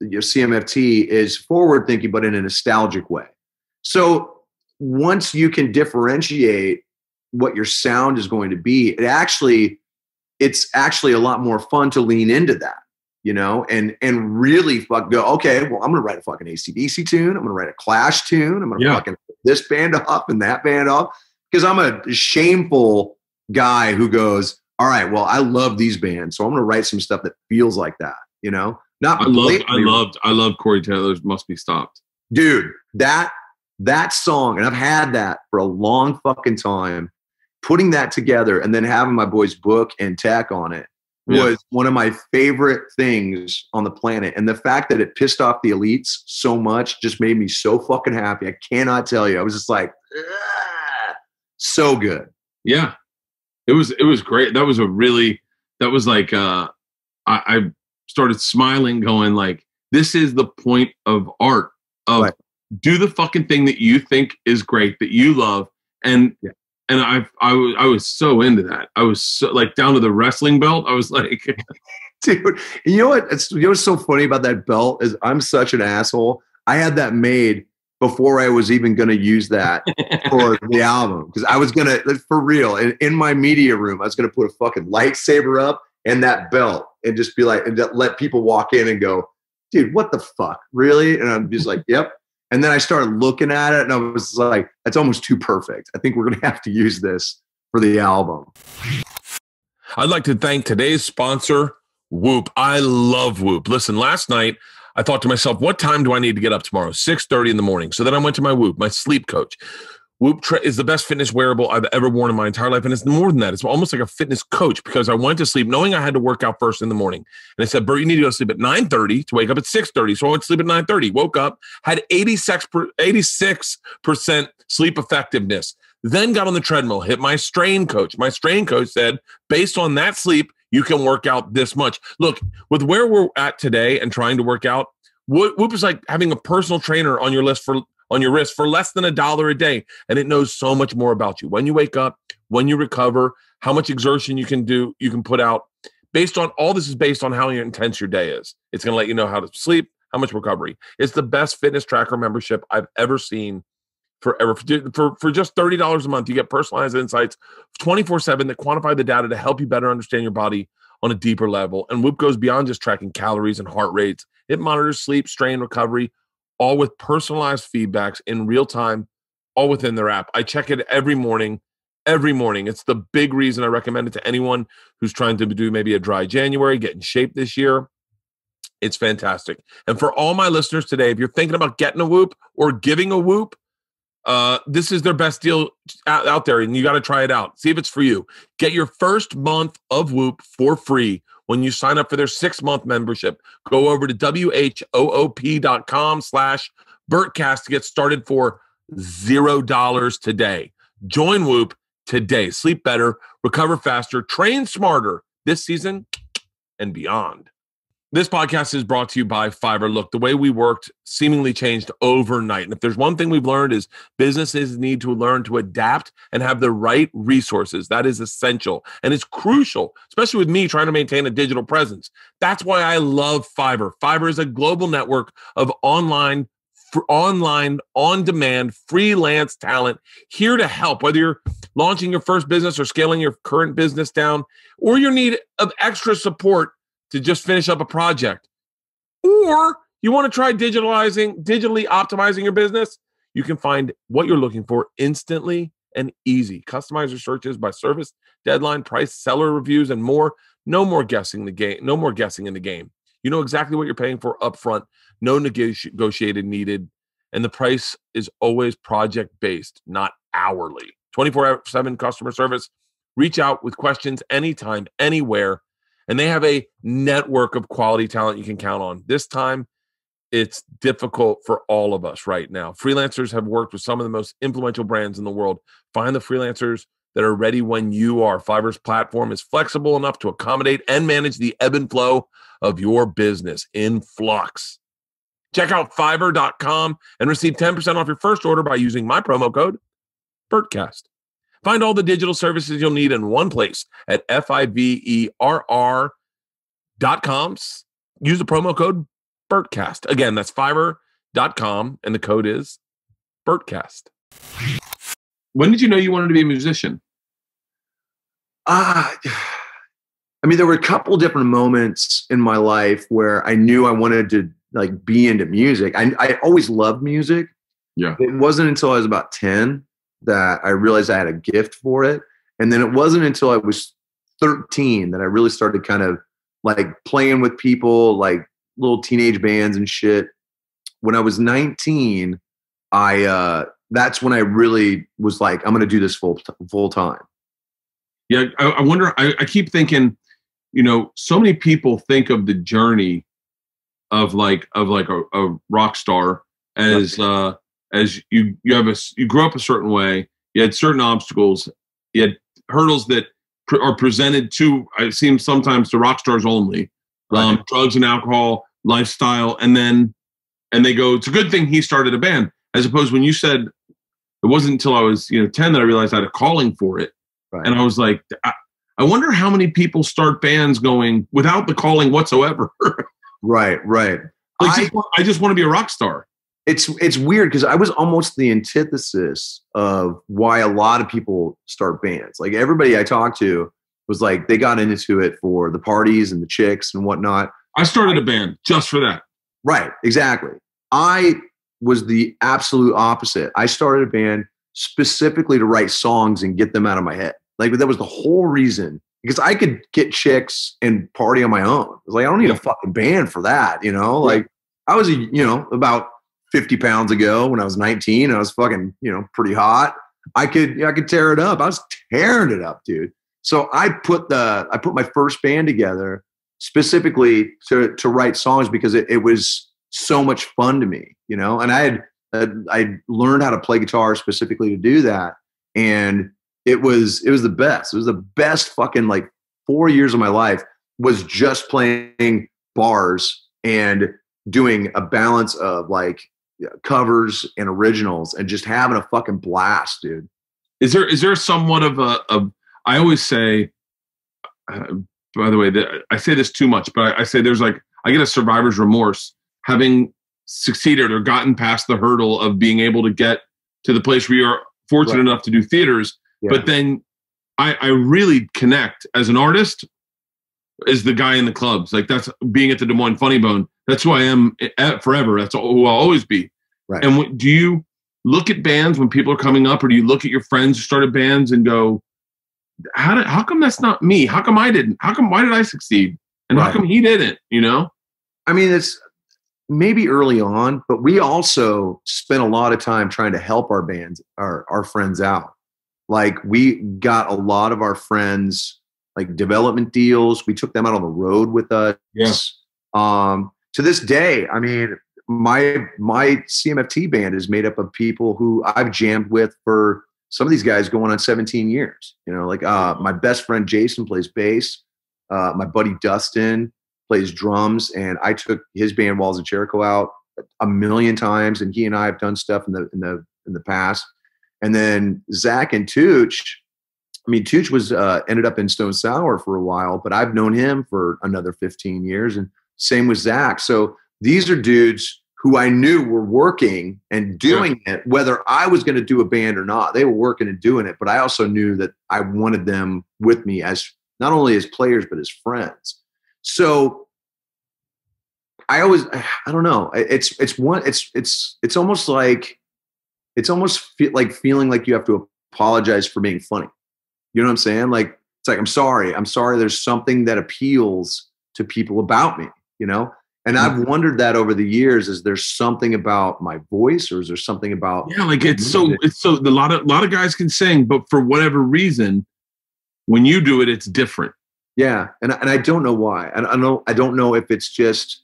your CMFT is forward thinking, but in a nostalgic way. So once you can differentiate what your sound is going to be, it actually it's actually a lot more fun to lean into that, you know, and and really fuck go, okay, well, I'm gonna write a fucking ACDC tune, I'm gonna write a clash tune, I'm gonna Yeah. fucking put this band off and that band off. Because I'm a shameful guy who goes, All right, well, I love these bands, so I'm gonna write some stuff that feels like that, you know. Not I loved, I loved, I loved Corey Taylor's "Must Be Stopped." dude that that song and i've had that for a long fucking time putting that together and then having my boys Bookie and Tech on it Yeah. was one of my favorite things on the planet and the fact that it pissed off the elites so much just made me so fucking happy i cannot tell you i was just like "Ah." so good Yeah, it was it was great. That was a really that was like uh, I, I started smiling, going like, "This is the point of art of Right. do the fucking thing that you think is great that you love." And Yeah. And I I was I was so into that. I was so like down to the wrestling belt. I was like, dude. You know what? It's, you know what's so funny about that belt is I'm such an asshole. I had that made before I was even going to use that for the album because I was gonna for real in, in my media room. I was gonna put a fucking lightsaber up and that belt and just be like and let people walk in and go, dude, what the fuck, really? And I'm just like, yep. And then I started looking at it and I was like, that's almost too perfect. I think we're gonna have to use this for the album. I'd like to thank today's sponsor, Whoop. I love Whoop. Listen, last night I thought to myself, what time do I need to get up tomorrow? 6:30 in the morning. So then I went to my Whoop, my sleep coach. Whoop tra- is the best fitness wearable I've ever worn in my entire life. And it's more than that. It's almost like a fitness coach because I went to sleep knowing I had to work out first in the morning. And I said, Bert, you need to go to sleep at 9:30 to wake up at 6:30. So I went to sleep at 9:30, woke up, had 86 per- 86% sleep effectiveness. Then got on the treadmill, hit my strain coach. My strain coach said, based on that sleep, you can work out this much. Look, with where we're at today and trying to work out, Whoop is like having a personal trainer on your list for on your wrist for less than a dollar a day, and it knows so much more about you. When you wake up, when you recover, how much exertion you can do, you can put out. Based on all this is based on how intense your day is. It's going to let you know how to sleep, how much recovery. It's the best fitness tracker membership I've ever seen forever. For, for, just $30 a month, you get personalized insights 24 7 that quantify the data to help you better understand your body on a deeper level. And Whoop goes beyond just tracking calories and heart rates, it monitors sleep, strain, recovery, all with personalized feedbacks in real time, all within their app. I check it every morning. Every morning. It's the big reason I recommend it to anyone who's trying to do maybe a dry January, get in shape this year. It's fantastic. And for all my listeners today, if you're thinking about getting a whoop or giving a whoop, uh, this is their best deal out, out there, and you got to try it out. See if it's for you. Get your first month of Whoop for free when you sign up for their six month membership. Go over to whoop.com slash Bertcast to get started for zero dollars today. Join Whoop today. Sleep better, recover faster, train smarter this season and beyond. This podcast is brought to you by Fiverr. Look, the way we worked seemingly changed overnight. And if there's one thing we've learned is businesses need to learn to adapt and have the right resources. That is essential and it's crucial, especially with me trying to maintain a digital presence. That's why I love Fiverr. Fiverr is a global network of online online on demand freelance talent here to help whether you're launching your first business or scaling your current business down or your need of extra support to just finish up a project. Or you want to try digitalizing digitally optimizing your business you can find what you're looking for instantly and easy. Customize your searches by service deadline price seller reviews and more. No more guessing the game no more guessing in the game. You know exactly what you're paying for upfront. No negoti- negotiated needed. And the price is always project based not hourly. 24 7 customer service. Reach out with questions anytime anywhere and they have a network of quality talent you can count on. This time it's difficult for all of us right now. Freelancers have worked with some of the most influential brands in the world. Find the freelancers that are ready when you are. Fiverr's platform is flexible enough to accommodate and manage the ebb and flow of your business in flux. Check out fiverr.com and receive 10% off your first order by using my promo code BERTCAST. Find all the digital services you'll need in one place at E F-I-V-E-R-R dot com. Use the promo code BERTCAST. Again, that's fiverr.com and the code is BERTCAST. When did you know you wanted to be a musician? Ah, I mean, there were a couple different moments in my life where I knew I wanted to like be into music. I, I always loved music. Yeah. It wasn't until I was about 10 that I realized I had a gift for it. And then it wasn't until I was 13 that I really started kind of like playing with people, like little teenage bands and shit. When I was 19, I uh that's when I really was like, I'm gonna do this full full time. Yeah, I, I wonder. I, I keep thinking, you know, so many people think of the journey of like of like a, a rock star as uh as you you have a you grew up a certain way, you had certain obstacles, you had hurdles that pr- are presented to I seem sometimes to rock stars only, um, drugs and alcohol, lifestyle, and then and they go, it's a good thing he started a band, as opposed when you said it wasn't until I was you know ten that I realized I had a calling for it, Right. and I was like, I, I wonder how many people start bands going without the calling whatsoever. Right, right. like I- just, I just want to be a rock star. It's it's weird because I was almost the antithesis of why a lot of people start bands. Like everybody I talked to was like they got into it for the parties and the chicks and whatnot. I started a band just for that. Right, exactly. I was the absolute opposite. I started a band specifically to write songs and get them out of my head. Like that was the whole reason because I could get chicks and party on my own. Like, I don't need a fucking band for that, you know? Like I was, you know, about 50 pounds ago when I was 19. I was fucking, you know, pretty hot. I could, I could tear it up. I was tearing it up, dude. So I put the, I put my first band together specifically to to write songs because it, it was so much fun to me, you know. And I had I learned how to play guitar specifically to do that, and it was it was the best. It was the best fucking like four years of my life was just playing bars and doing a balance of like covers and originals and just having a fucking blast, dude. Is there is there somewhat of a, a I always say, uh, by the way, that I say this too much, but I, I say there's like I get a survivor's remorse having succeeded or gotten past the hurdle of being able to get to the place where you're fortunate Right. enough to do theaters, Yeah. but then I, I really connect as an artist is the guy in the clubs. Like that's being at the Des Moines Funny Bone. That's who I am at forever. That's who I'll always be. Right. And what, do you look at bands when people are coming up, or do you look at your friends who started bands and go, "How did? How come that's not me? How come I didn't? How come? Why did I succeed? And how come he didn't? You know? I mean, it's maybe early on, but we also spent a lot of time trying to help our bands, our our friends out. Like we got a lot of our friends like development deals. We took them out on the road with us. Yes. Um, to this day, I mean, my my CMFT band is made up of people who I've jammed with for some of these guys going on 17 years. You know, like uh, my best friend Jason plays bass. Uh, my buddy Dustin plays drums, and I took his band Walls of Jericho out a million times, and he and I have done stuff in the in the in the past. And then Zach and Tooch, I mean, Tooch was uh, ended up in Stone Sour for a while, but I've known him for another 15 years, and same with Zach. So these are dudes who I knew were working and doing it, whether I was going to do a band or not. They were working and doing it, but I also knew that I wanted them with me as not only as players but as friends. So I always, I don't know. It's it's one. It's it's it's almost like it's almost feel like feeling like you have to apologize for being funny. You know what I'm saying? Like it's like I'm sorry. I'm sorry. There's something that appeals to people about me. You know. And I've wondered that over the years. Is there something about my voice, or is there something about Yeah, like it's so it's so a lot of a lot of guys can sing, but for whatever reason, when you do it, it's different. Yeah, and and I don't know why. And I know I don't know if it's just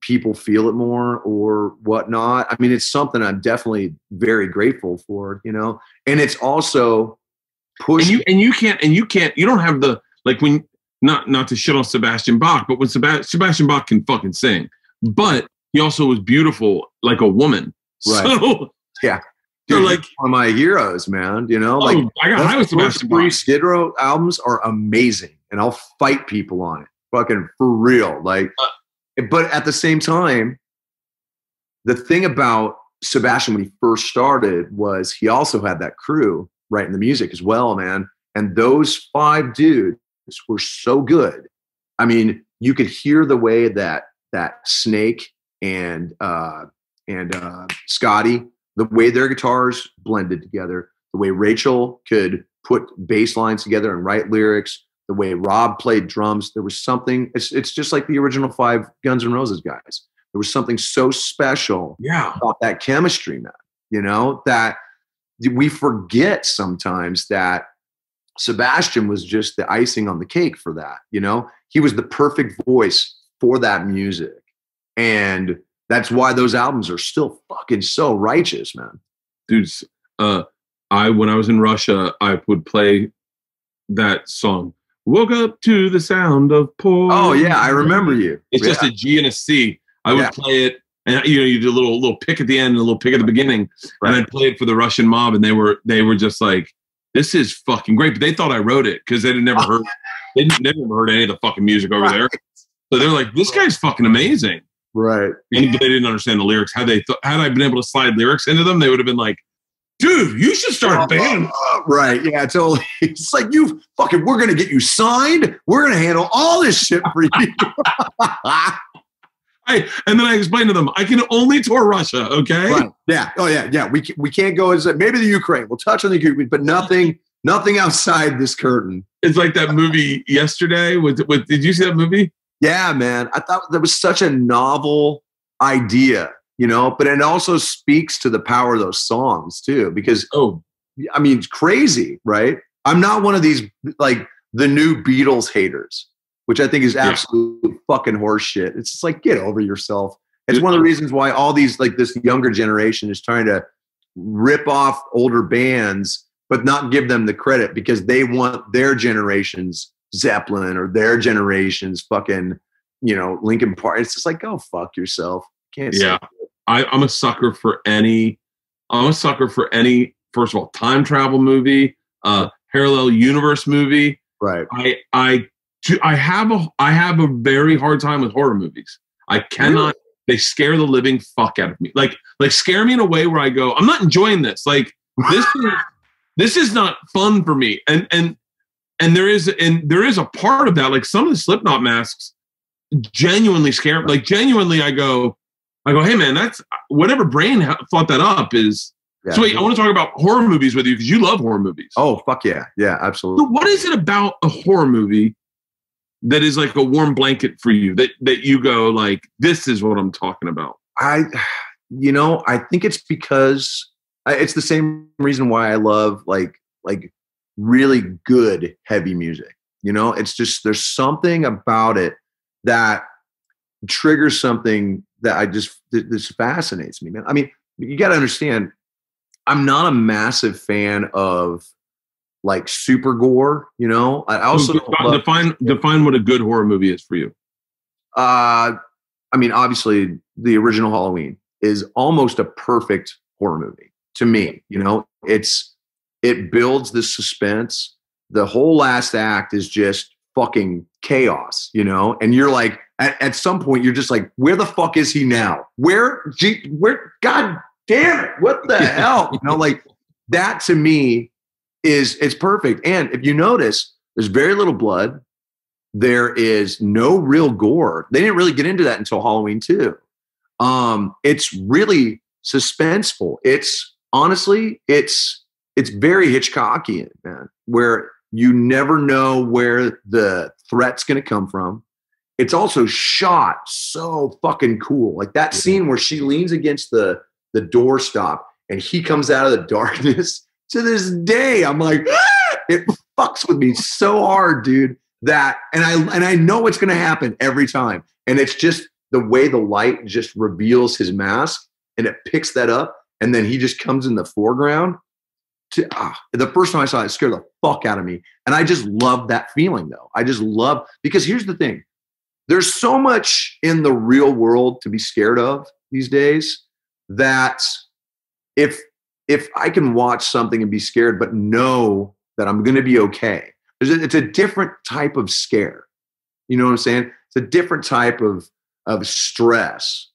people feel it more or whatnot. I mean, it's something I'm definitely very grateful for, you know. And it's also And you and you can't and you can't you don't have the like when not not to shit on Sebastian Bach, but when Seb- Sebastian Bach can fucking sing, but he also was beautiful like a woman. Right. So Yeah. Dude, like, one of my heroes, man. You know, like oh, I got high with Sebastian Bach. Skid Row albums are amazing, and I'll fight people on it, fucking for real. Like, Uh, but at the same time, the thing about Sebastian when he first started was he also had that crew writing the music as well, man. And those five dudes were so good. I mean, you could hear the way that that Snake and uh, and uh, Scotty, the way their guitars blended together, the way Rachel could put bass lines together and write lyrics, the way Rob played drums. There was something. It's it's just like the original five Guns N' Roses guys. There was something so special Yeah. about that chemistry, man. You know, that we forget sometimes that Sebastian was just the icing on the cake for that. You know, he was the perfect voice for that music. And that's why those albums are still fucking so righteous, man. dudes uh i when i was in russia i would play that song. Woke up to the sound of poor. Oh yeah, I remember you. It's yeah. just a G and a C. I would Yeah. play it, and you know, you do a little little pick at the end and a little pick at the beginning, Right. and I'd play it for the Russian mob, and they were they were just like, "This is fucking great," but they thought I wrote it because they had never heard they didn't never heard any of the fucking music over there. So they're like, "This guy's fucking amazing," right. and but they didn't understand the lyrics. Had they th- had I been able to slide lyrics into them, they would have been like, "Dude, you should start a band." Uh, right. Yeah, totally. It's like you fucking we're gonna get you signed. We're gonna handle all this shit for you. I, and then I explained to them, I can only tour Russia, okay? right. Yeah. Oh yeah. Yeah. We we can't go as maybe the Ukraine. We'll touch on the Ukraine, but nothing nothing outside this curtain. It's like that movie yesterday with with did you see that movie? Yeah, man. I thought that was such a novel idea, you know, but it also speaks to the power of those songs too, because Oh, I mean, it's crazy, right? I'm not one of these like the new Beatles haters, which I think is Yeah. absolute fucking horseshit. It's just like get over yourself. It's one of the reasons why all these like this younger generation is trying to rip off older bands, but not give them the credit because they want their generation's Zeppelin or their generation's fucking, you know, Linkin Park. It's just like, go fuck yourself. Can't Yeah. I, I'm a sucker for any I'm a sucker for any first of all, time travel movie, uh parallel universe movie. right. I I do- I have a I have a very hard time with horror movies. I cannot they scare the living fuck out of me. Like like scare me in a way where I go, I'm not enjoying this. Like this is, this is not fun for me. And and and there is and there is a part of that. Like some of the Slipknot masks genuinely scare. Like genuinely, I go, I go, hey man, that's whatever brain ha- thought that up is. Yeah. So wait, I want to talk about horror movies with you because you love horror movies. Oh fuck yeah. Yeah, absolutely. So what is it about a horror movie that is like a warm blanket for you that that you go like this is what I'm talking about? I, you know, I think it's because it's the same reason why I love like like really good heavy music. You know, it's just there's something about it that triggers something that I just this fascinates me, man. I mean, you got to understand, I'm not a massive fan of like super gore. You know, I also define, define define what a good horror movie is for you. uh, I mean, obviously, the original Halloween is almost a perfect horror movie to me. You know, it's it builds the suspense. The whole last act is just fucking chaos. You know, and you're like, at, at some point, you're just like, where the fuck is he now? Where, gee, where? God damn it! What the hell? You know, like that to me is it's perfect. And if you notice, there's very little blood there is no real gore. They didn't really get into that until Halloween II. Um, it's really suspenseful. It's honestly, it's it's very Hitchcockian, man, where you never know where the threat's going to come from. It's also shot so fucking cool, like that scene where she leans against the the doorstop and he comes out of the darkness. To this day, I'm like, "Ah!" it fucks with me so hard, dude that and i and i know what's going to happen every time. And it's just the way the light just reveals his mask and it picks that up and then he just comes in the foreground to ah, the first time i saw it, it scared the fuck out of me. And i just love that feeling though. I just love because here's the thing. There's so much in the real world to be scared of these days that if if i can watch something and be scared but know that i'm going to be okay it's a different type of scare. You know what I'm saying? It's a different type of of stress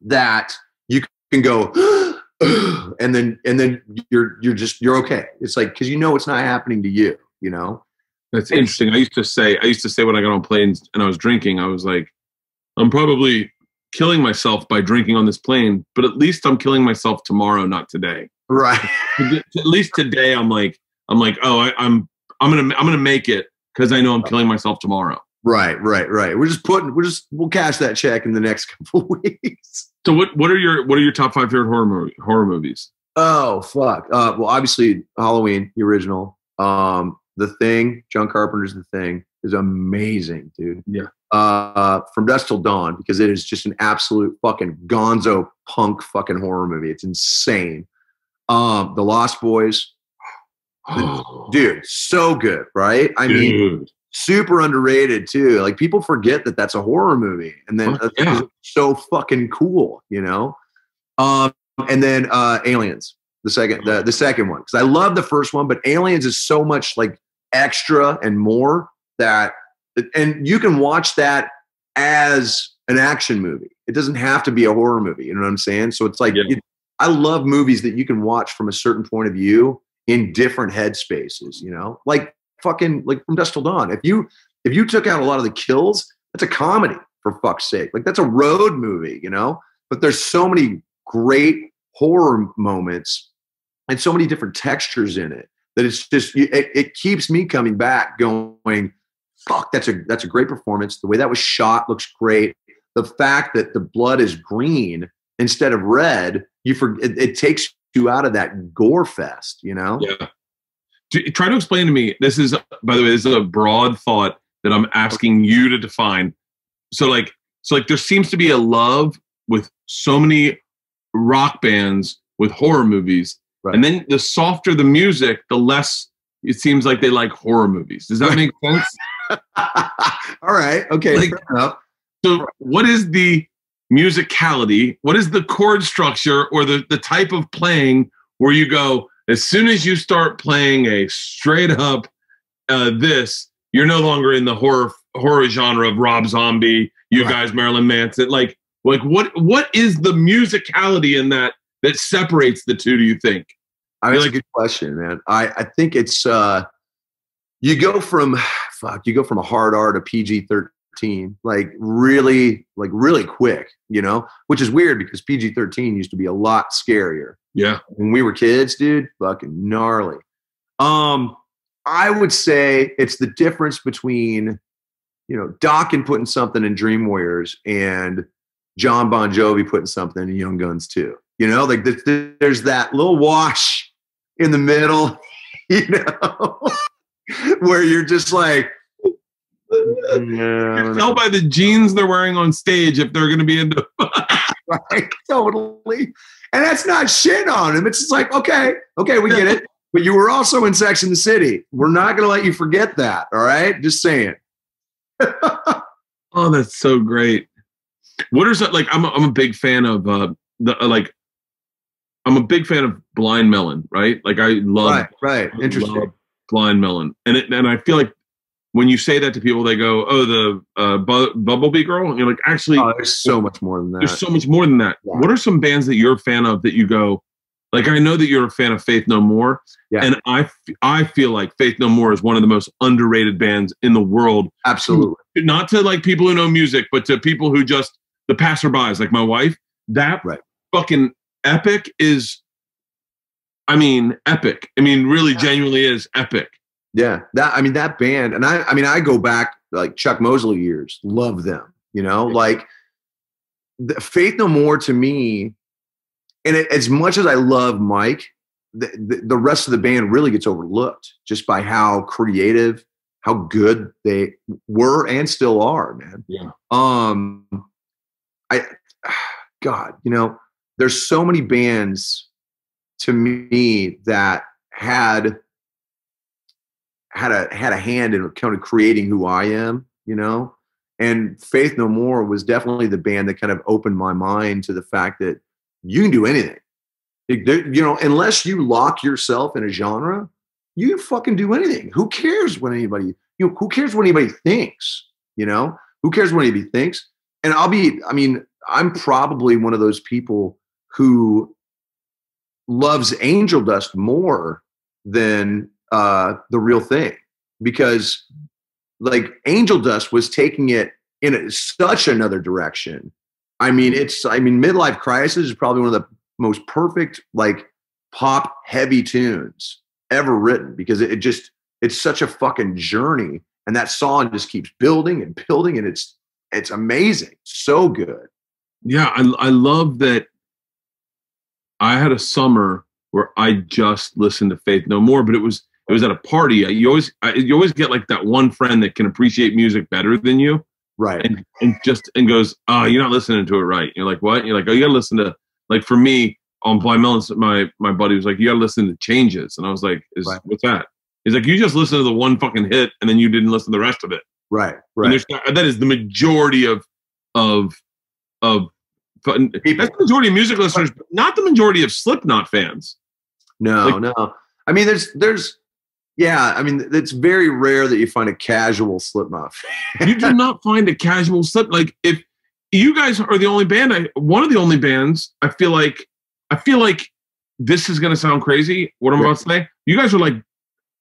that you can go and then and then you're you're just you're okay. It's like because you know it's not happening to you. You know? That's interesting. I used to say I used to say when I got on planes and I was drinking, I was like, I'm probably killing myself by drinking on this plane, but at least I'm killing myself tomorrow, not today. Right. at least today, I'm like, I'm like, oh, I, I'm I'm gonna I'm gonna make it because I know I'm killing myself tomorrow. Right. Right. Right. We're just putting. We're just. We'll cash that check in the next couple weeks. So what what are your what are your top five favorite horror movie, horror movies? Oh fuck. Uh, well, obviously Halloween, the original. Um, The Thing, John Carpenter's The Thing is amazing, dude. Yeah. Uh, From Dusk Till Dawn because it is just an absolute fucking gonzo punk fucking horror movie. It's insane. Um, The Lost Boys, dude, so good, right? I mean, super underrated too. Like people forget that that's a horror movie, and then uh, yeah. so fucking cool, you know. Um, and then uh, Aliens, the second, the, the second one, because I love the first one, but Aliens is so much like extra and more that, and you can watch that as an action movie. It doesn't have to be a horror movie. You know what I'm saying? So it's like Yeah. you- I love movies that you can watch from a certain point of view in different headspaces. You know, like fucking like from Dusk Till Dawn. If you if you took out a lot of the kills, that's a comedy for fuck's sake. Like that's a road movie, you know. But there's so many great horror moments and so many different textures in it that it's just it, it keeps me coming back, going, "Fuck, that's a that's a great performance. The way that was shot looks great. The fact that the blood is green instead of red, you for it, it takes you out of that gore fest, you know." Yeah. Do- Try to explain to me. This is, by the way, this is a broad thought that I'm asking you to define. So, like, so like, there seems to be a love with so many rock bands with horror movies, Right. and then the softer the music, the less it seems like they like horror movies. Does that make sense? All right. Okay. Like-. So, what is the musicality? What is the chord structure or the, the type of playing where you go, as soon as you start playing a straight up uh, this, you're no longer in the horror horror genre of Rob Zombie, you Right. guys, Marilyn Manson. Like, like what what is the musicality in that that separates the two? Do you think? I mean, that's like- a good question, man. I, I think it's uh you go from fuck, you go from a hard R to PG thirteen, like really, like really quick, you know, which is weird because PG thirteen used to be a lot scarier. Yeah, When we were kids, dude, fucking gnarly. Um, I would say it's the difference between, you know, Dokken putting something in Dream Warriors and Jon Bon Jovi putting something in Young Guns II. You know, like there's, there's that little wash in the middle, you know, where you're just like, "Yeah, you tell by the jeans they're wearing on stage if they're going to be into. right? Totally. And that's not shit on him. It's just like, okay, okay, we get it. But you were also in Sex and the City. We're not going to let you forget that. All right. Just saying. Oh, that's so great. What are some like? I'm a, I'm a big fan of uh the uh, like. I'm a big fan of Blind Melon, right? Like I love, right. Right. Interesting. love Blind Melon, and it, and I feel like when you say that to people, they go, "Oh, the uh, Bu- Bumblebee Girl," and you're like, actually, Oh, there's so much more than that. there's so much more than that. Yeah. What are some bands that you're a fan of that you go? Like I know that you're a fan of Faith No More, Yeah. and I f- I feel like Faith No More is one of the most underrated bands in the world Absolutely. not to like people who know music, but to people who just the passerbys, like my wife. That Right. fucking epic is, I mean, epic. I mean, really, genuinely is epic. Yeah. That, I mean, that band, and I, I mean, I go back like Chuck Mosley years, love them, you know, Yeah. like the, Faith No More to me, and it, as much as I love Mike, the, the, the rest of the band really gets overlooked just by how creative, how good they were and still are, man. Yeah. Um, I, God, you know, there's so many bands to me that had had a had a hand in kind of creating who I am, you know. And Faith No More was definitely the band that kind of opened my mind to the fact that you can do anything. You know, unless you lock yourself in a genre, you fucking do anything. Who cares what anybody you know, who cares what anybody thinks? You know, who cares what anybody thinks? And I'll be, I mean, I'm probably one of those people who loves angel dust more than uh, the real thing. Because like angel dust was taking it in a, such another direction. I mean it's i mean midlife crisis is probably one of the most perfect like pop heavy tunes ever written because it, it just it's such a fucking journey. And that song just keeps building and building and it's it's amazing. So good. Yeah, I I love that. I had a summer where I just listened to Faith No More, but it was it was at a party. You always you always get like that one friend that can appreciate music better than you, right and and just and goes, oh, you're not listening to it right. You're like, what? You're like, oh, you gotta listen to like for me, on Blind Melons, my my buddy was like, "You got to listen to Changes," and I was like, "Is Right. what's that?" He's like, "You just listen to the one fucking hit, and then you didn't listen to the rest of it." Right, And right. there's that is the majority of of of People. that's the majority of music listeners, but not the majority of Slipknot fans. No, Like- no. I mean, there's, there's, yeah. I mean, it's very rare that you find a casual Slipknot. fan. You do not find a casual slip like if you guys are the only band. I one of the only bands. I feel like I feel like this is going to sound crazy. What I'm Yeah. about to say. You guys are like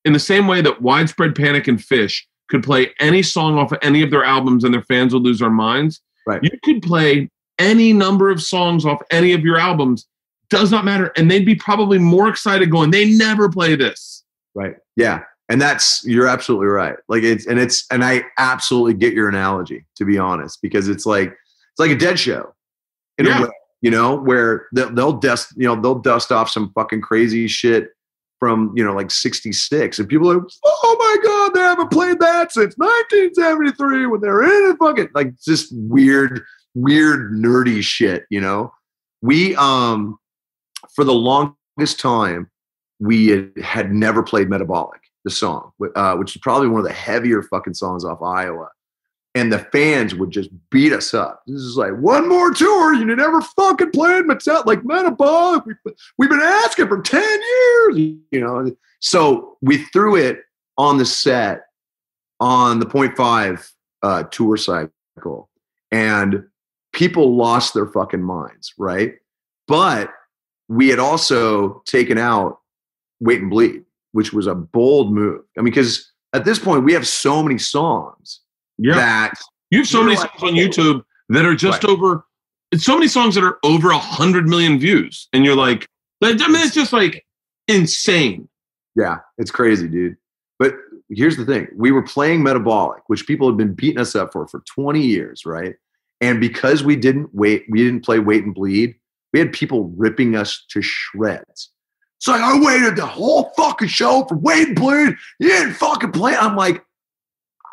in the same way that Widespread Panic and Phish could play any song off of any of their albums and their fans would lose their minds. Right. You could play any number of songs off any of your albums. Does not matter, and they'd be probably more excited going. They never play this. Right. Yeah. And that's you're absolutely right. Like it's and it's and I absolutely get your analogy to be honest because it's like it's like a dead show in Yeah. a way, you know, where they'll, they'll dust you know they'll dust off some fucking crazy shit from you know like 66 and people are oh my god they haven't played that since 1973 when they're in a fucking like just weird weird nerdy shit you know we um for the longest time we had, had never played Metabolic, the song, uh, which is probably one of the heavier fucking songs off Iowa. And the fans would just beat us up. This is like one more tour. You never fucking played Metal like Metabolic. We've, we've been asking for 10 years, you know. So we threw it on the set on the point five uh, tour cycle. And people lost their fucking minds, right? But we had also taken out Wait and Bleed, which was a bold move. I mean, because at this point we have so many songs Yeah, that you have so many like- songs on YouTube oh. that are just Right. over. It's so many songs that are over a hundred million views, and you're like, I mean, it's just like insane. yeah, it's crazy, dude. But here's the thing: we were playing Metabolic, which people had been beating us up for for 20 years, right? And because we didn't wait, we didn't play Wait and Bleed. We had people ripping us to shreds. It's like I waited the whole fucking show for Wait and Bleed. You didn't fucking play. I'm like,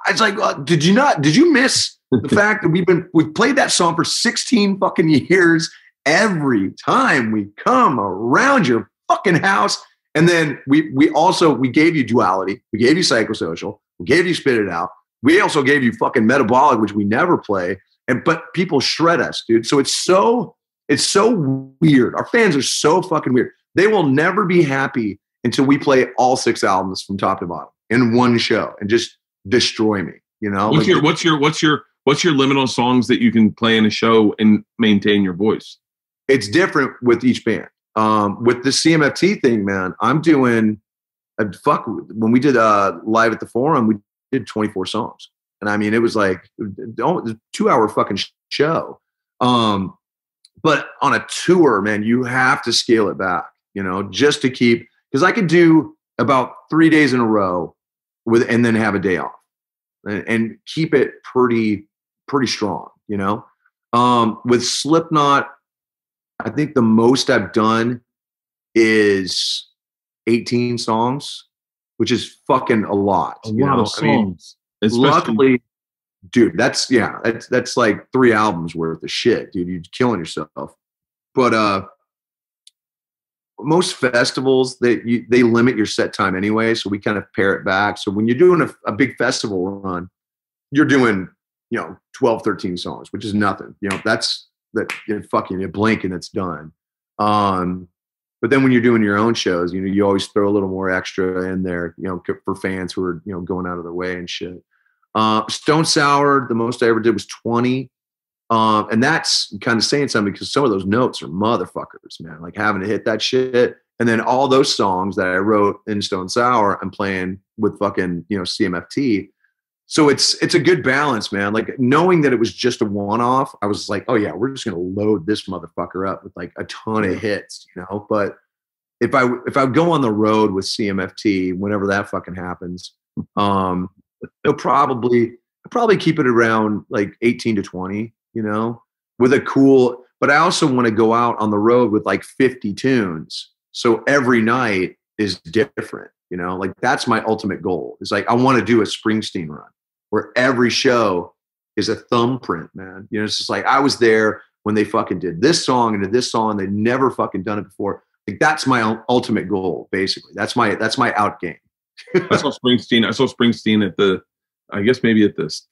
I was like, uh, did you not? Did you miss the fact that we've been we've played that song for 16 fucking years? Every time we come around your fucking house, and then we we also we gave you duality, we gave you psychosocial, we gave you spit it out. We also gave you fucking metabolic, which we never play. And but people shred us, dude. So it's so it's so weird. Our fans are so fucking weird. They will never be happy until we play all six albums from top to bottom in one show and just destroy me. You know, What's Like, your what's your what's your what's your limit on songs that you can play in a show and maintain your voice? it's different with each band. Um, with the CMFT thing, man, I'm doing uh, fuck when we did uh live at the forum, we did 24 songs. And I mean, it was like two hour fucking show. Um, but on a tour, man, you have to scale it back, you know, just to keep because I could do about three days in a row with and then have a day off and, and keep it pretty, pretty strong, you know. Um, with Slipknot, I think the most I've done is 18 songs, which is fucking a lot. A you lot know? of I mean, songs. Especially- luckily, dude, that's yeah, that's that's like three albums worth of shit, dude. You're killing yourself. But uh most festivals they they limit your set time anyway, so we kind of pare it back. So when you're doing a, a big festival run, you're doing you know 12, 13 songs, which is nothing. You know that's that know, fucking you blink and it's done. Um, but then when you're doing your own shows, you know you always throw a little more extra in there, you know, for fans who are you know going out of their way and shit. Uh, Stone Sour, the most I ever did was 20. Um, and that's kind of saying something because some of those notes are motherfuckers, man. Like having to hit that shit. And then all those songs that I wrote in Stone Sour, I'm playing with fucking, you know, CMFT. So it's it's a good balance, man. Like knowing that it was just a one-off, I was like, oh yeah, we're just gonna load this motherfucker up with like a ton of hits, you know. But if I if I go on the road with CMFT, whenever that fucking happens, um, they'll probably probably keep it around like 18 to 20 you know with a cool but i also want to go out on the road with like 50 tunes. So every night is different you know? Like that's my ultimate goal. Is like i want to do a springsteen run where every show is a thumbprint man you know it's just like i was there when they fucking did this song and did this song. They'd never fucking done it before. Like that's my ultimate goal, basically. That's my that's my out game. I saw Springsteen. I saw Springsteen at the, I guess maybe at this,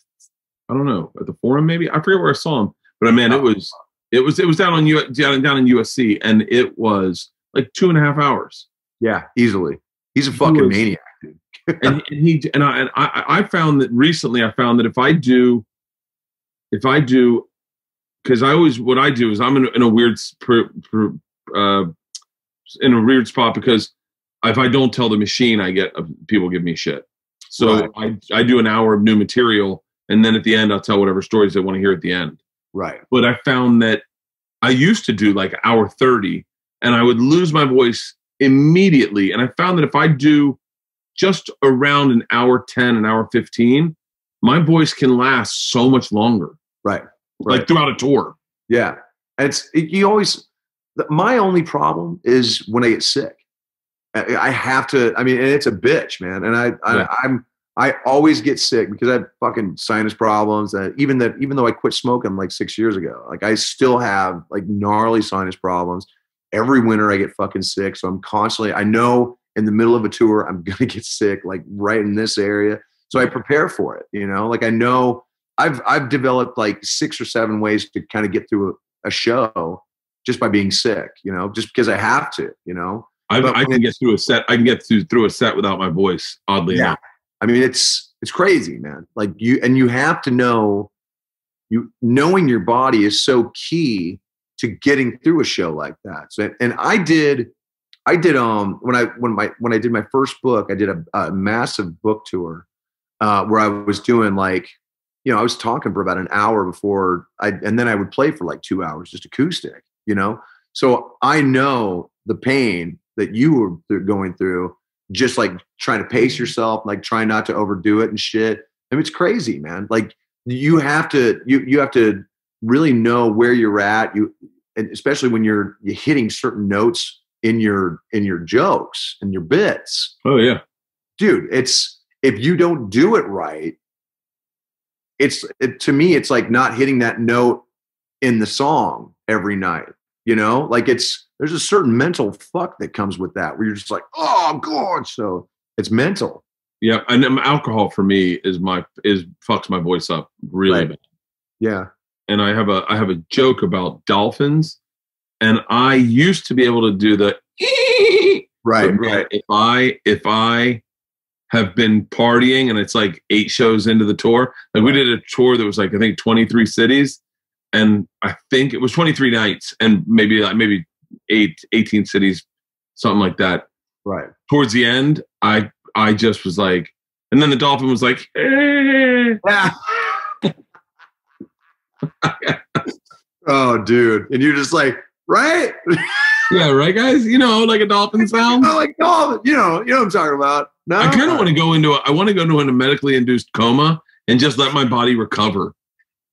I don't know, at the Forum maybe. I forget where I saw him, but uh, I mean, it was it was it was down on U down down in USC, and it was like two and a half hours. Yeah, easily. He's a fucking was- maniac, dude. and, and he and I and I, I found that recently I found that if I do, if I do, because I always what I do is I'm in a, in a weird uh, in a weird spot because if I don't tell the machine, I get uh, people give me shit. So I I do an hour of new material, and then at the end I'll tell whatever stories they want to hear at the end. Right. But I found that I used to do like hour thirty, and I would lose my voice immediately. And I found that if I do just around an hour 10, an hour 15, my voice can last so much longer, Right. like throughout a tour. Yeah. And it's it, you always the- my only problem is when I get sick. I, I have to I mean and it's a bitch, man. And I, Yeah. I I'm I always get sick because I have fucking sinus problems. And even that even though I quit smoking like six years ago, like I still have like gnarly sinus problems. Every winter I get fucking sick. So I'm constantly I know in the middle of a tour I'm gonna get sick, like right in this area. So I prepare for it, you know, like I know I've I've developed like six or seven ways to kind of get through a, a show just by being sick, you know, just because I have to, you know. I, I can get through a set. I can get through through a set without my voice. Oddly Yeah. enough, I mean, it's it's crazy, man. Like you and you have to know you knowing your body is so key to getting through a show like that. So and I did I did um when I when my when I did my first book, I did a, a massive book tour uh where I was doing like you know, I was talking for about an hour before I and then I would play for like 2 hours just acoustic, you know. So I know the pain that you were going through just like trying to pace yourself, like trying not to overdo it and shit. I mean, it's crazy, man. Like you have to, you you have to really know where you're at. You, and especially when you're you're hitting certain notes in your in your jokes and your bits, oh yeah, dude. It's if you don't do it right, it's it, to me, it's like not hitting that note in the song every night. You know, like it's there's a certain mental fuck that comes with that where you're just like, oh god. So it's mental. yeah. And um, alcohol for me is my is fucks my voice up really Right. bad. Yeah. and I have a I have a joke about dolphins, and I used to be able to do the Right. Right. If I if I have been partying and it's like eight shows into the tour, like we did a tour that was like I think twenty three cities, and I think it was twenty three nights and maybe like maybe eight 18 cities, something like that. Right. Towards the end, I I just was like, and then the dolphin was like, eh. oh, dude. And you're just like, right? yeah, right, guys. You know, like a dolphin sounds. oh, like, dolphin. you know, you know what I'm talking about. No. I kind of want to go into a, I want to go into a medically induced coma and just let my body recover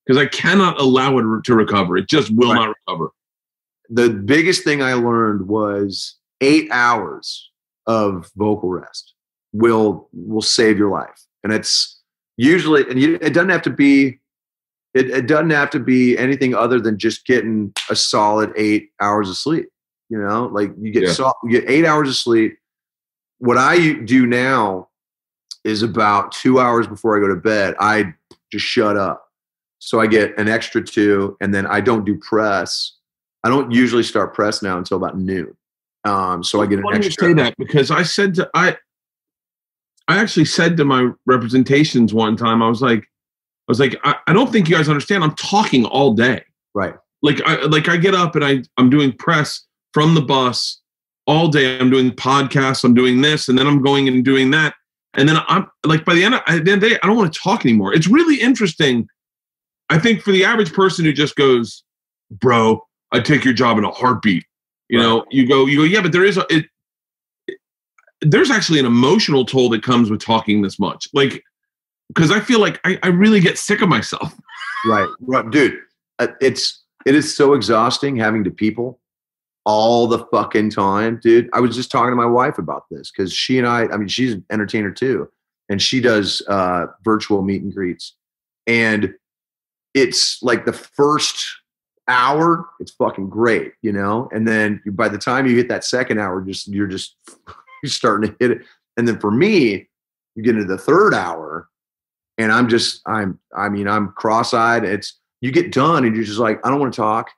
because I cannot allow it to recover. It just will Right. not recover. the biggest thing I learned was eight hours of vocal rest will will save your life, and it's usually and you, it doesn't have to be it, it doesn't have to be anything other than just getting a solid eight hours of sleep. You know, like you get Yeah. so, you get eight hours of sleep. What I do now is about two hours before I go to bed, I just shut up. So I get an extra two, and then I don't do press. I don't usually start press now until about noon. Um, so I get an you extra. say that because I said to I, I actually said to my representations one time, I was like, I was like, I, I don't think you guys understand. I'm talking all day. Right. Like I like I get up and I I'm doing press from the bus all day. I'm doing podcasts. I'm doing this, and then I'm going and doing that. And then I'm like, by the end of, at the end of the day, I don't want to talk anymore. It's really interesting. I think for the average person who just goes, "Bro, I take your job in a heartbeat." You Right. know, you go, you go, yeah, but there is a it, it- there's actually an emotional toll that comes with talking this much. Like, because I feel like I, I really get sick of myself. Right, right, dude. uh, It's it is so exhausting having to people all the fucking time, dude. I was just talking to my wife about this because she and I, I mean, she's an entertainer too, and she does uh, virtual meet and greets, and it's like the first hour, it's fucking great, you know. And then by the time you hit that second hour, just you're just you're starting to hit it. And then for me, you get into the third hour, and I'm just I'm I mean I'm cross-eyed. It's you get done and you're just like I don't want to talk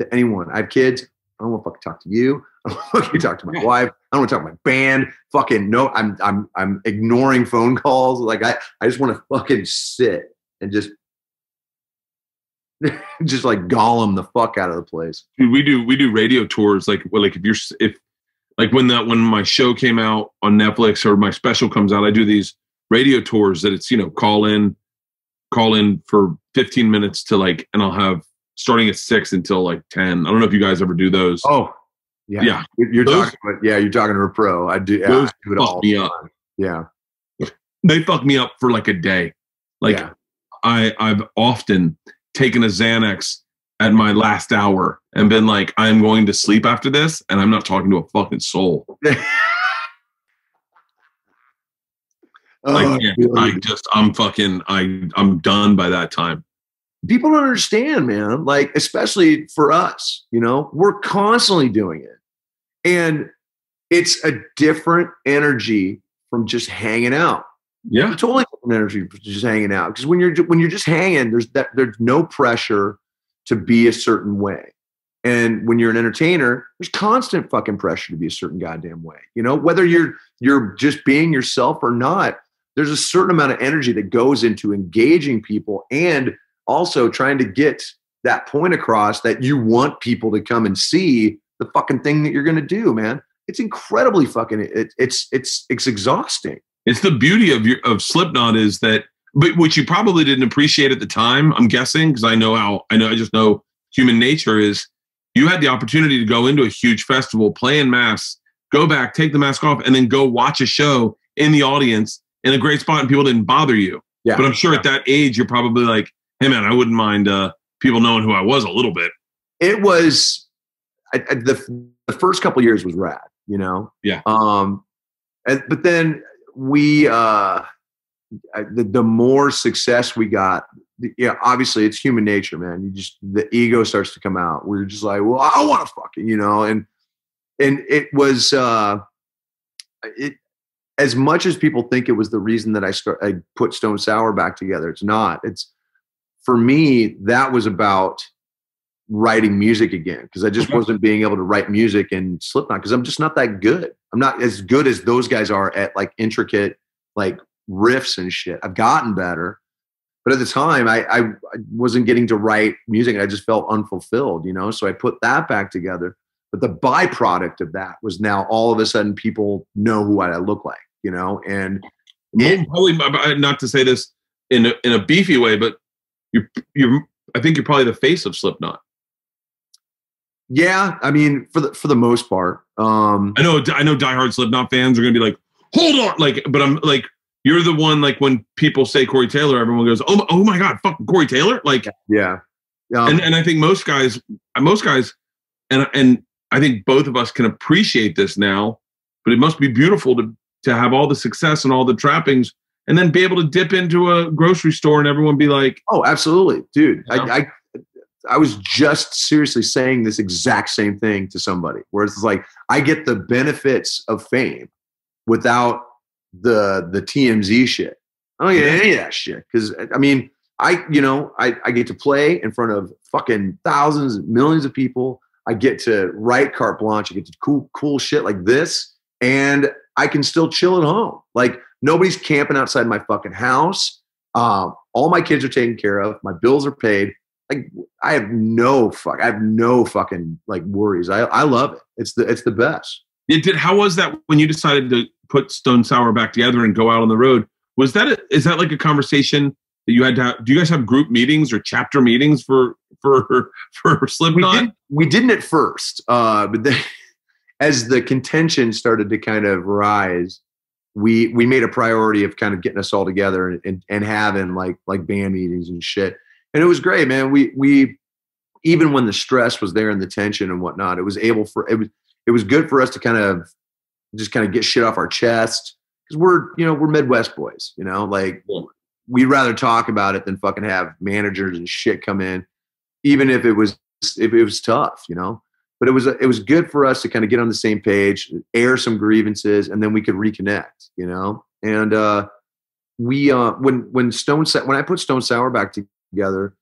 to anyone. I have kids. I don't want to fucking talk to you. I don't want to fucking talk to my wife. I don't want to talk to my band. Fucking no, I'm I'm I'm ignoring phone calls. Like I I just want to fucking sit and just just like Gollum the fuck out of the place. Dude, we do we do radio tours like well, like if you're if like when that when my show came out on Netflix or my special comes out, I do these radio tours that it's you know call in call in for 15 minutes to like and I'll have starting at six until like 10. I don't know if you guys ever do those. Oh, yeah. Yeah. You're Those- talking about, yeah, you're talking to a pro. I do, yeah, Those I do it fuck all me up. Yeah. They fuck me up for like a day. Like yeah. I I've often taken a Xanax at my last hour and been like, I'm going to sleep after this, and I'm not talking to a fucking soul. Oh, I can't. I just I'm fucking I I'm done by that time. people don't understand, man. Like, especially for us, you know, we're constantly doing it. And it's a different energy from just hanging out. Yeah. a totally different energy for just hanging out. Because when you're when you're just hanging, there's that there's no pressure to be a certain way. And when you're an entertainer, there's constant fucking pressure to be a certain goddamn way. You know, whether you're you're just being yourself or not, there's a certain amount of energy that goes into engaging people and also trying to get that point across that you want people to come and see the fucking thing that you're going to do, man. It's incredibly fucking it, it's it's it's exhausting. It's the beauty of your of Slipknot is that, but which you probably didn't appreciate at the time. I'm guessing because I know how I know. I just know human nature is. You had the opportunity to go into a huge festival, play in masks, go back, take the mask off, and then go watch a show in the audience in a great spot, and people didn't bother you. Yeah. But I'm sure at that age, you're probably like, "Hey, man, I wouldn't mind uh, people knowing who I was a little bit." it was I, I- the the first couple years was rad, you know. Yeah. Um, and, but then we uh, I- the the more success we got, the- yeah, obviously it's human nature, man. You just the ego starts to come out. We're just like, well, I want to fucking, you know, and and it was uh, it as much as people think it was the reason that I start I put Stone Sour back together. It's not. It's for me that was about writing music again because I just Okay. wasn't being able to write music and Slipknot because I'm just not that good. I'm not as good as those guys are at like intricate like riffs and shit. I've gotten better, but at the time I, I, I wasn't getting to write music and I just felt unfulfilled, you know. So I put that back together. But the byproduct of that was now all of a sudden people know who I look like, you know, and Mo- Probably uh, not to say this in a, in a beefy way, but you're you're. I think you're probably the face of Slipknot. yeah, I mean for the for the most part, um, I know I know diehard Slipknot fans are gonna be like, hold on, like, but I'm like, you're the one like when people say Corey Taylor, everyone goes, oh, my- oh my god, fucking Corey Taylor, like, yeah, um, and and I think most guys, most guys, and and I think both of us can appreciate this now, but it must be beautiful to to have all the success and all the trappings, and then be able to dip into a grocery store and everyone be like, Oh, absolutely, dude. Yeah. I, I I was just seriously saying this exact same thing to somebody, where it's like I get the benefits of fame without the the TMZ shit. I don't get any of that shit because I mean, I you know I I get to play in front of fucking thousands, millions of people. I get to write carte blanche. I get to cool cool shit like this, and I can still chill at home. Like nobody's camping outside my fucking house. Um, all my kids are taken care of. My bills are paid. Like I have no fuck. I have no fucking like worries. I I love it. It's the it's the best. It did. How was that when you decided to put Stone Sour back together and go out on the road? Was that a, is that like a conversation that you had to? Have, do you guys have group meetings or chapter meetings for for for We, Slipknot? did, we didn't at first, uh, but then as the contention started to kind of rise, we we made a priority of kind of getting us all together and, and, and having like like band meetings and shit. And it was great, man. We we even when the stress was there and the tension and whatnot, it was able for it was it was good for us to kind of just kind of get shit off our chest because we're you know we're Midwest boys, you know, like Yeah. we'd rather talk about it than fucking have managers and shit come in, even if it was it, it was tough, you know. But it was it was good for us to kind of get on the same page, air some grievances, and then we could reconnect, you know. And uh, we uh, when when Stone when I put Stone Sour back together,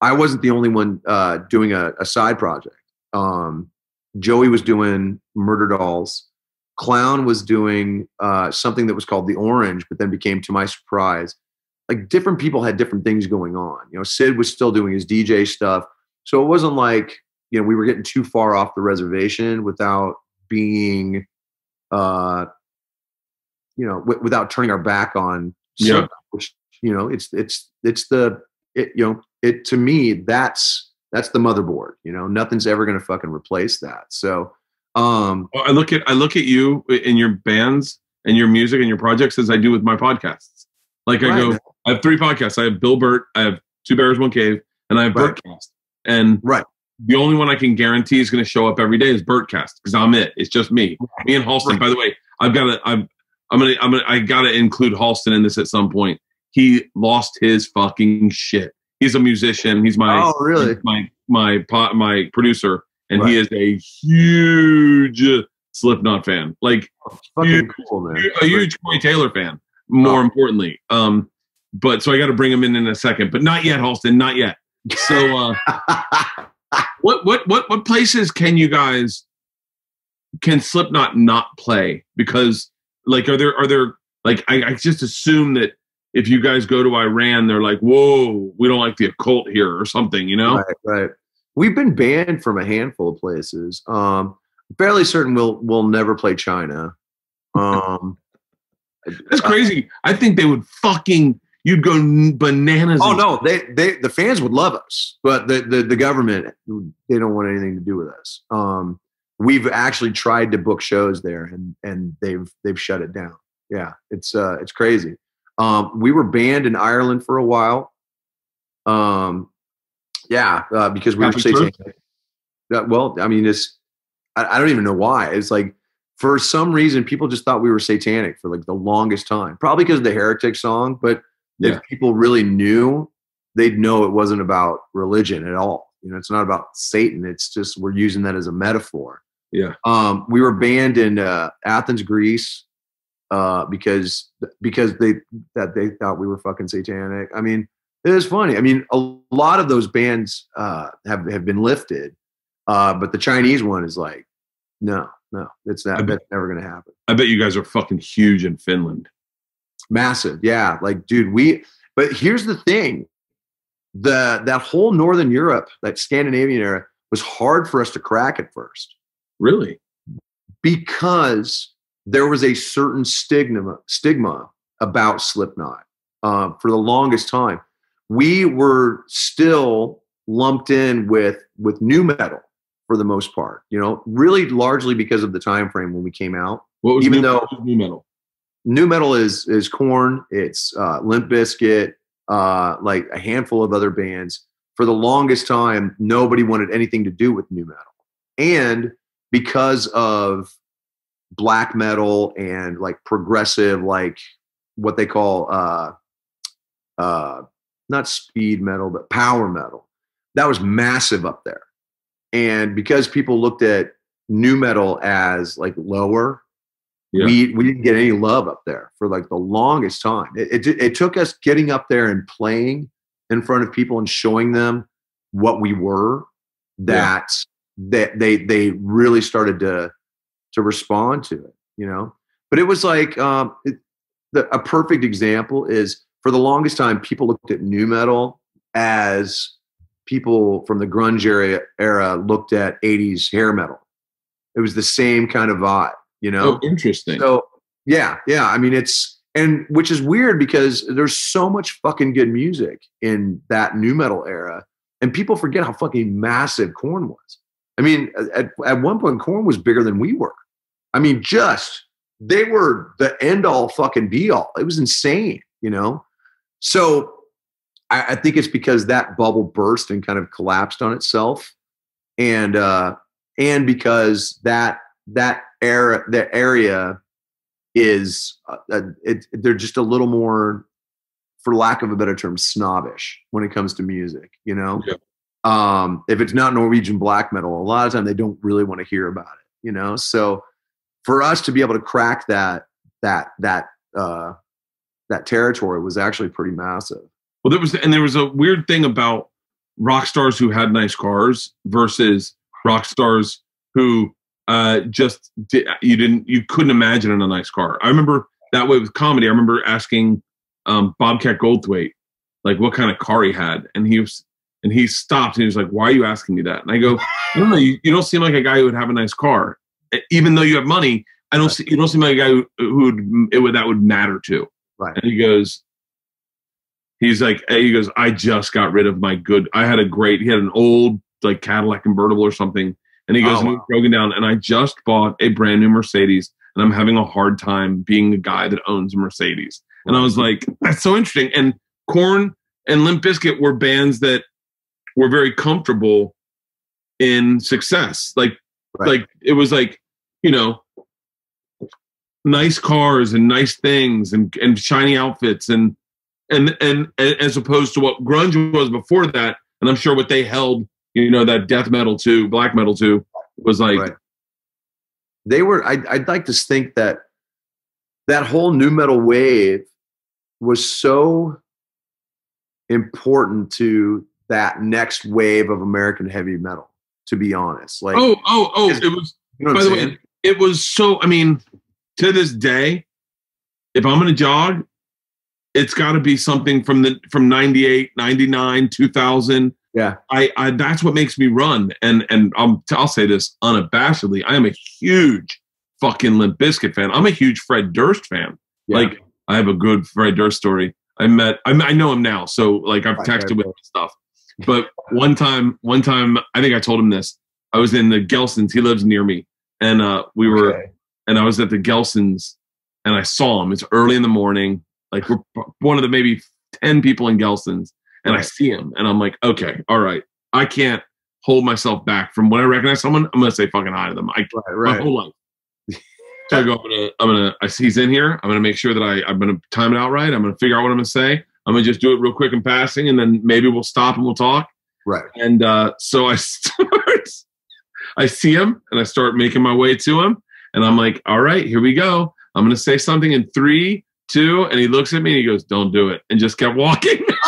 I wasn't the only one uh, doing a, a side project. Um, Joey was doing Murderdolls. Clown was doing uh, something that was called the Orange, but then became to my surprise. Like different people had different things going on. You know, Sid was still doing his DJ stuff, so it wasn't like you know we were getting too far off the reservation without being, uh, you know, w- without turning our back on. Yeah. Which you know, it's it's it's the it you know it to me that's that's the motherboard. You know, nothing's ever going to fucking replace that. So, um, Well, I look at I look at you in your bands and your music and your projects as I do with my podcasts. Like I Right. go, I have three podcasts. I have Bill Burt, I have Two Bears, One Cave, and I have Right. Bertcast. And Right. the only one I can guarantee is going to show up every day is Bertcast because I'm it. It's just me, me and Halston. Right. By the way, I've got to. I'm. I'm gonna. I'm gonna. I got to include Halston in this at some point. He lost his fucking shit. He's a musician. He's my. oh, really? My my po- my producer, and he is a huge Slipknot fan. Like Huge- cool, man. a huge Corey Taylor fan. More Oh. importantly, um, but so I got to bring him in in a second, but not yet, Halston, not yet. So, uh, what what what what places can you guys can Slipknot not play? Because like, are there are there like I, I just assume that if you guys go to Iran, they're like, whoa, we don't like the occult here or something, you know? Right, right. We've been banned from a handful of places. Um, fairly certain we'll we'll never play China. Um, That's crazy. I think they would fucking you'd go bananas. oh no, they they the fans would love us, but the the, the government they don't want anything to do with us. Um, we've actually tried to book shows there, and and they've they've shut it down. Yeah, it's uh it's crazy. Um, we were banned in Ireland for a while. Um, yeah, uh, because we were satanic. Yeah, well, I mean, it's I, I don't even know why. It's like for some reason people just thought we were satanic for like the longest time. Probably because of the heretic song, but Yeah. if people really knew, they'd know it wasn't about religion at all. You know, it's not about Satan. It's just we're using that as a metaphor. Yeah. Um, we were banned in uh, Athens, Greece, uh, because because they that they thought we were fucking satanic. I mean, it is funny. I mean, a lot of those bands uh, have have been lifted, uh, but the Chinese one is like, no, no, it's I bet- That's never going to happen. I bet you guys are fucking huge in Finland. Massive, yeah. Like, dude, we. But here's the thing: the that whole Northern Europe, that Scandinavian era, was hard for us to crack at first Really? because there was a certain stigma stigma about Slipknot uh, for the longest time. We were still lumped in with with nu metal for the most part. You know, really largely because of the time frame when we came out. What was Even new, though- nu metal? New metal is is Korn. It's uh, Limp Bizkit, uh, like a handful of other bands. For the longest time, nobody wanted anything to do with nu metal, and because of black metal and like progressive, like what they call uh, uh, not speed metal, but power metal, that was massive up there. And because people looked at nu metal as like lower, Yeah. we we didn't get any love up there for like the longest time. It, it it took us getting up there and playing in front of people and showing them what we were that that they they really started to to respond to it. You know, but it was like um, it, the, a perfect example is for the longest time people looked at nu metal as people from the grunge era, era looked at 80s hair metal. It was the same kind of vibe, you know. Oh, interesting. So yeah, yeah. I mean, it's and which is weird because there's so much fucking good music in that nu metal era, and people forget how fucking massive Korn was. I mean, at at one point, Korn was bigger than we were. I mean, just they were the end all fucking be all. It was insane, you know. So I, I think it's because that bubble burst and kind of collapsed on itself, and uh, and because that that era the area is uh, uh, it, they're just a little more for lack of a better term snobbish when it comes to music you know Yeah. um, if it's not Norwegian black metal, a lot of time they don't really want to hear about it, you know? So for us to be able to crack that, that, that, uh, that territory was actually pretty massive. Well, there was, and there was a weird thing about rock stars who had nice cars versus rock stars who uh, just did, you didn't, you couldn't imagine in a nice car. I remember that way with comedy. I remember asking um, Bobcat Goldthwait like what kind of car he had, and he was and he stopped and he was like, "Why are you asking me that?" And I go, "I don't know. You, you don't seem like a guy who would have a nice car, even though you have money. I don't see you don't seem like a guy who, who would it would that would matter to." Right. And he goes, he's like, he goes, "I just got rid of my good. I had a great. He had an old like Cadillac convertible or something." And he goes, Oh, and wow. he's broken down, and I just bought a brand new Mercedes, and I'm having a hard time being the guy that owns a Mercedes. And I was like, that's so interesting. And Korn and Limp Bizkit were bands that were very comfortable in success. Like, Right. like it was like, you know, nice cars and nice things and and shiny outfits and and and, and as opposed to what grunge was before that. And I'm sure what they held, you know, that death metal too, black metal too, was like, Right. they were I'd, I'd like to think that that whole nu metal wave was so important to that next wave of american heavy metal to be honest like oh, oh, oh, it was you know by the way, it was so i mean to this day if i'm gonna jog it's got to be something from the from 98 99 2000 yeah. I, I that's what makes me run. And and I'll, I'll say this unabashedly i am a huge fucking limp Bizkit fan. I'm a huge fred durst fan. Yeah. like i have a good fred durst story. I met i, I know him now so like i've Right, texted with him stuff. But one time one time i think i told him this. I was in the Gelson's. He lives near me. And uh we were Okay. and I was at the Gelson's and I saw him. It's early in the morning. Like we're one of the maybe 10 people in Gelson's and I see him and I'm like, okay, all right. I can't hold myself back from when I recognize someone, I'm going to say fucking hi to them. I, right my right whole life. So I go, I'm going to, I'm to, I see he's in here. I'm going to make sure that I, I'm going to time it out right. I'm going to figure out what I'm going to say. I'm going to just do it real quick in passing and then maybe we'll stop and we'll talk. right And uh, so I start, I see him and I start making my way to him. And I'm like, all right, here we go. I'm going to say something in three, two. And he looks at me and he goes, don't do it. And just kept walking.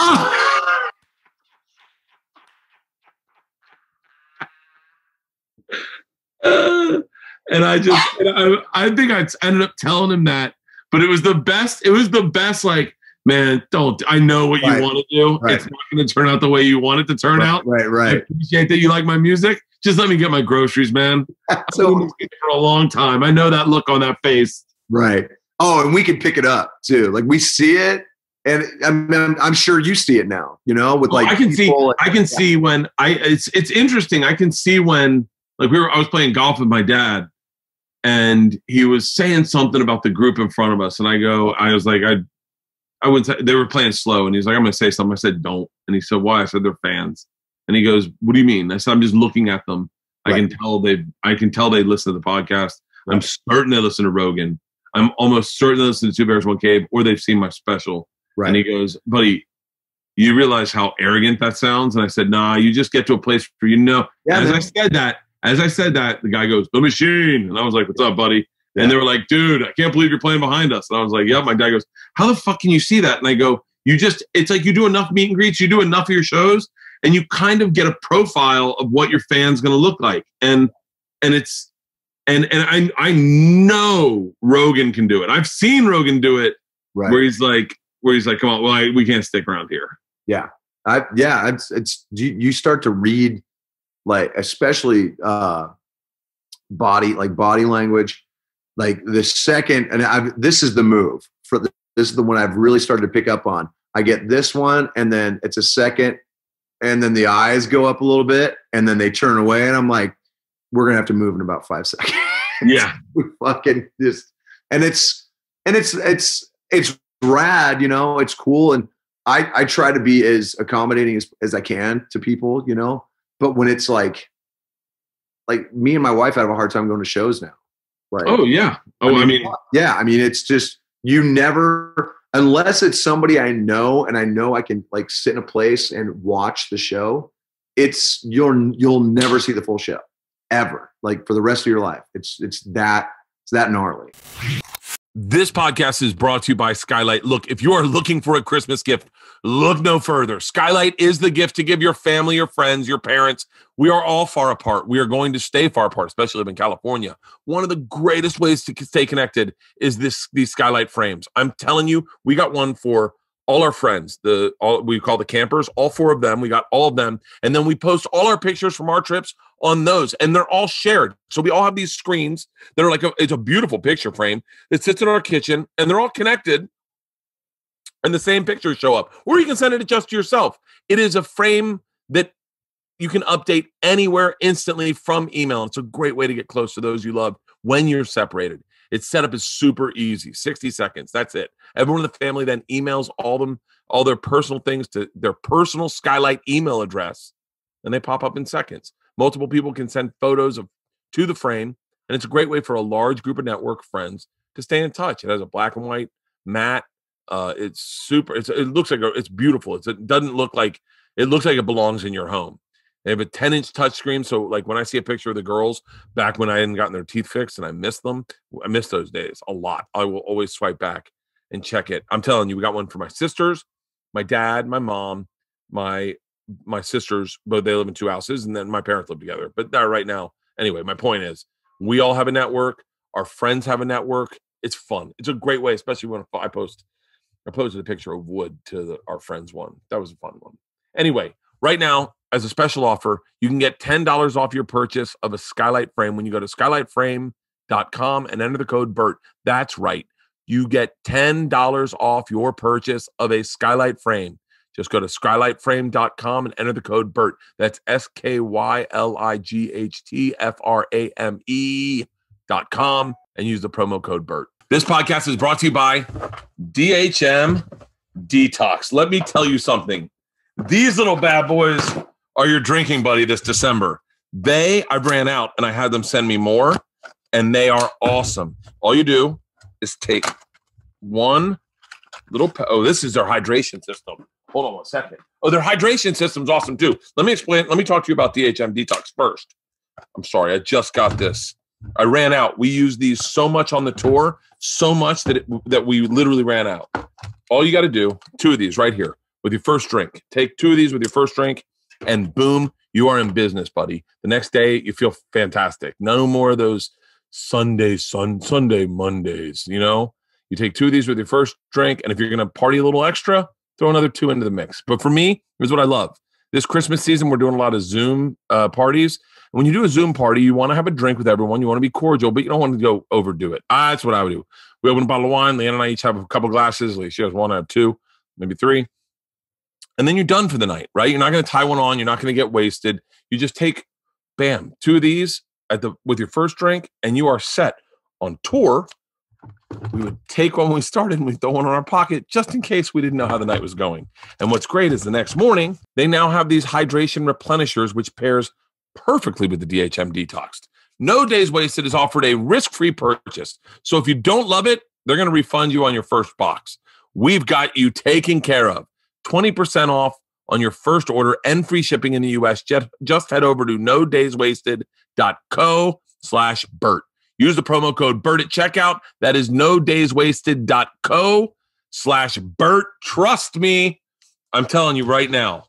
and I just, and I, I think I ended up telling him that, but it was the best. It was the best. Like, man, don't. I know what Right. you want to do. Right. It's not going to turn out the way you want it to turn out. right right. I right appreciate that you like my music. Just let me get my groceries, man. So for a long time. I know that look on that face. right oh and we can pick it up too like we see it and I mean, I'm, sure you see it now you know with Oh, like I can see. people- I can see when I. It's it's interesting. I can see when like we were. I was playing golf with my dad, and he was saying something about the group in front of us, and I go. I was like, I. I would. Say, they were playing slow, and he's like, "I'm to say something." I said, "Don't." And he said, "Why?" I said, "They're fans." And he goes, "What do you mean?" I said, "I'm just looking at them. I can tell they. I can tell they listen to the podcast. I'm certain they listen to Rogan. I'm almost certain they listen to Two Bears One Cave, or they've seen my special." right And he goes, buddy, you realize how arrogant that sounds? And I said, nah, you just get to a place where you know. yeah as. I said that, as I said that, the guy goes, the machine. And I was like, what's up, buddy? Yeah. And they were like, dude, I can't believe you're playing behind us. And I was like, yep. My dad goes, how the fuck can you see that? And I go, you just, it's like you do enough meet and greets, you do enough of your shows, and you kind of get a profile of what your fan's going to look like. And, and it's, and, and I, I know Rogan can do it. I've seen Rogan do it right where he's like, where he's like, come on, well, I, we can't stick around here. Yeah. I yeah, it's it's you, you start to read like especially uh body like body language like the second and I this is the move for the, this is the one I've really started to pick up on. I get this one and then it's a second and then the eyes go up a little bit and then they turn away and I'm like we're going to have to move in about 5 seconds. Yeah. we fucking just and it's and it's it's it's rad you know it's cool and i i try to be as accommodating as, as i can to people you know but when it's like like me and my wife have a hard time going to shows now like Oh yeah. Oh, I mean, yeah i mean it's just you never unless it's somebody i know and i know i can like sit in a place and watch the show it's you'll you'll never see the full show ever, like for the rest of your life. It's it's that it's that gnarly. This podcast is brought to you by Skylight. Look, if you are looking for a Christmas gift, look no further. Skylight is the gift to give your family, your friends, your parents. We are all far apart. We are going to stay far apart, especially in California. One of the greatest ways to stay connected is this these Skylight frames. I'm telling you, we got one for all our friends, the all we call the campers, all four of them. We got all of them, and then we post all our pictures from our trips on those, and they're all shared. So we all have these screens that are like a, it's a beautiful picture frame that sits in our kitchen, and they're all connected, and the same pictures show up. Or you can send it just to yourself. It is a frame that you can update anywhere instantly from email. It's a great way to get close to those you love when you're separated. Its setup is super easy 60 seconds. That's it. Everyone in the family then emails all them all their personal things to their personal Skylight email address, and they pop up in seconds. Multiple people can send photos of to the frame, and it's a great way for a large group of network friends to stay in touch. It has a black and white matte. Uh, it's super. It's, it looks like a, it's beautiful. It's, it doesn't look like it looks like it belongs in your home. They have a 10 inch touchscreen. So, like when I see a picture of the girls back when I hadn't gotten their teeth fixed and I miss them, I miss those days a lot. I will always swipe back and check it. I'm telling you, we got one for my sisters, my dad, my mom, my my sisters, both they live in two houses, and then my parents live together. But that right now, anyway, my point is we all have a network, our friends have a network. It's fun. It's a great way, especially when I post I posted a picture of wood to the, our friends one. That was a fun one. Anyway, right now, as a special offer, you can get $10 off your purchase of a skylight frame when you go to skylightframe.com and enter the code BERT. That's right. You get $10 off your purchase of a skylight frame. Just go to skylightframe.com and enter the code BERT. That's S K Y L I G H T F R A M E.com and use the promo code BERT. This podcast is brought to you by DHM Detox. Let me tell you something. These little bad boys are your drinking buddy this December. They, I ran out and I had them send me more, and they are awesome. All you do is take one little, oh, this is their hydration system. Hold on one second. Oh, their hydration system's awesome too. Let me explain. Let me talk to you about DHM Detox first. I'm sorry, I just got this. I ran out. We used these so much on the tour, so much that it, that we literally ran out. All you got to do, two of these right here with your first drink. Take two of these with your first drink and boom, you are in business, buddy. The next day, you feel fantastic. No more of those Sunday, sun, Sunday, Mondays. You know, you take two of these with your first drink, and if you're gonna party a little extra, throw another two into the mix. But for me, here's what I love. This Christmas season, we're doing a lot of Zoom uh, parties. When you do a Zoom party, you want to have a drink with everyone. You want to be cordial, but you don't want to go overdo it. Ah, that's what I would do. We open a bottle of wine. Leanne and I each have a couple glasses. She has one, I have two, maybe three and then you're done for the night, right? You're not going to tie one on. You're not going to get wasted. You just take, bam, two of these at the with your first drink, and you are set. On tour, we would take one when we started and we throw one in our pocket just in case we didn't know how the night was going. And what's great is the next morning they now have these hydration replenishers, which pairs perfectly with the DHM Detoxed. No days wasted is offered a risk-free purchase. So if you don't love it, they're going to refund you on your first box. We've got you taken care of. 20% off on your first order and free shipping in the US. Just, just head over to no days wasted.co slash Bert. Use the promo code BERT at checkout. That is no days wasted.co slash Bert. Trust me, I'm telling you right now.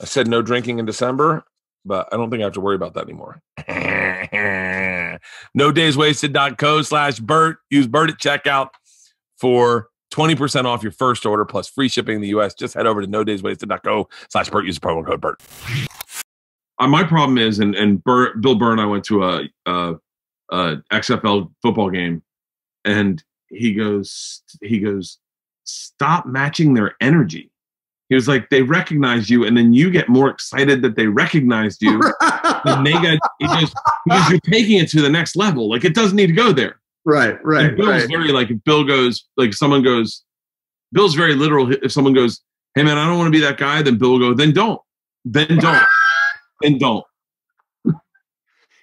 I said no drinking in December, but I don't think I have to worry about that anymore. no days wasted.co slash Bert. Use Bert at checkout for 20% off your first order plus free shipping in the US. Just head over to no days wasted.go slash Bert. Use promo code Bert. Uh, my problem is, and, and Bert, Bill and I went to a, a, a XFL football game and he goes, he goes, stop matching their energy. He was like, they recognize you, and then you get more excited that they recognized you. and they got, he goes, because you're taking it to the next level. Like it doesn't need to go there. Right, right. And Bill's right. very like if Bill goes like someone goes, Bill's very literal. If someone goes, "Hey man, I don't want to be that guy," then Bill will go, "Then don't, then don't, then don't."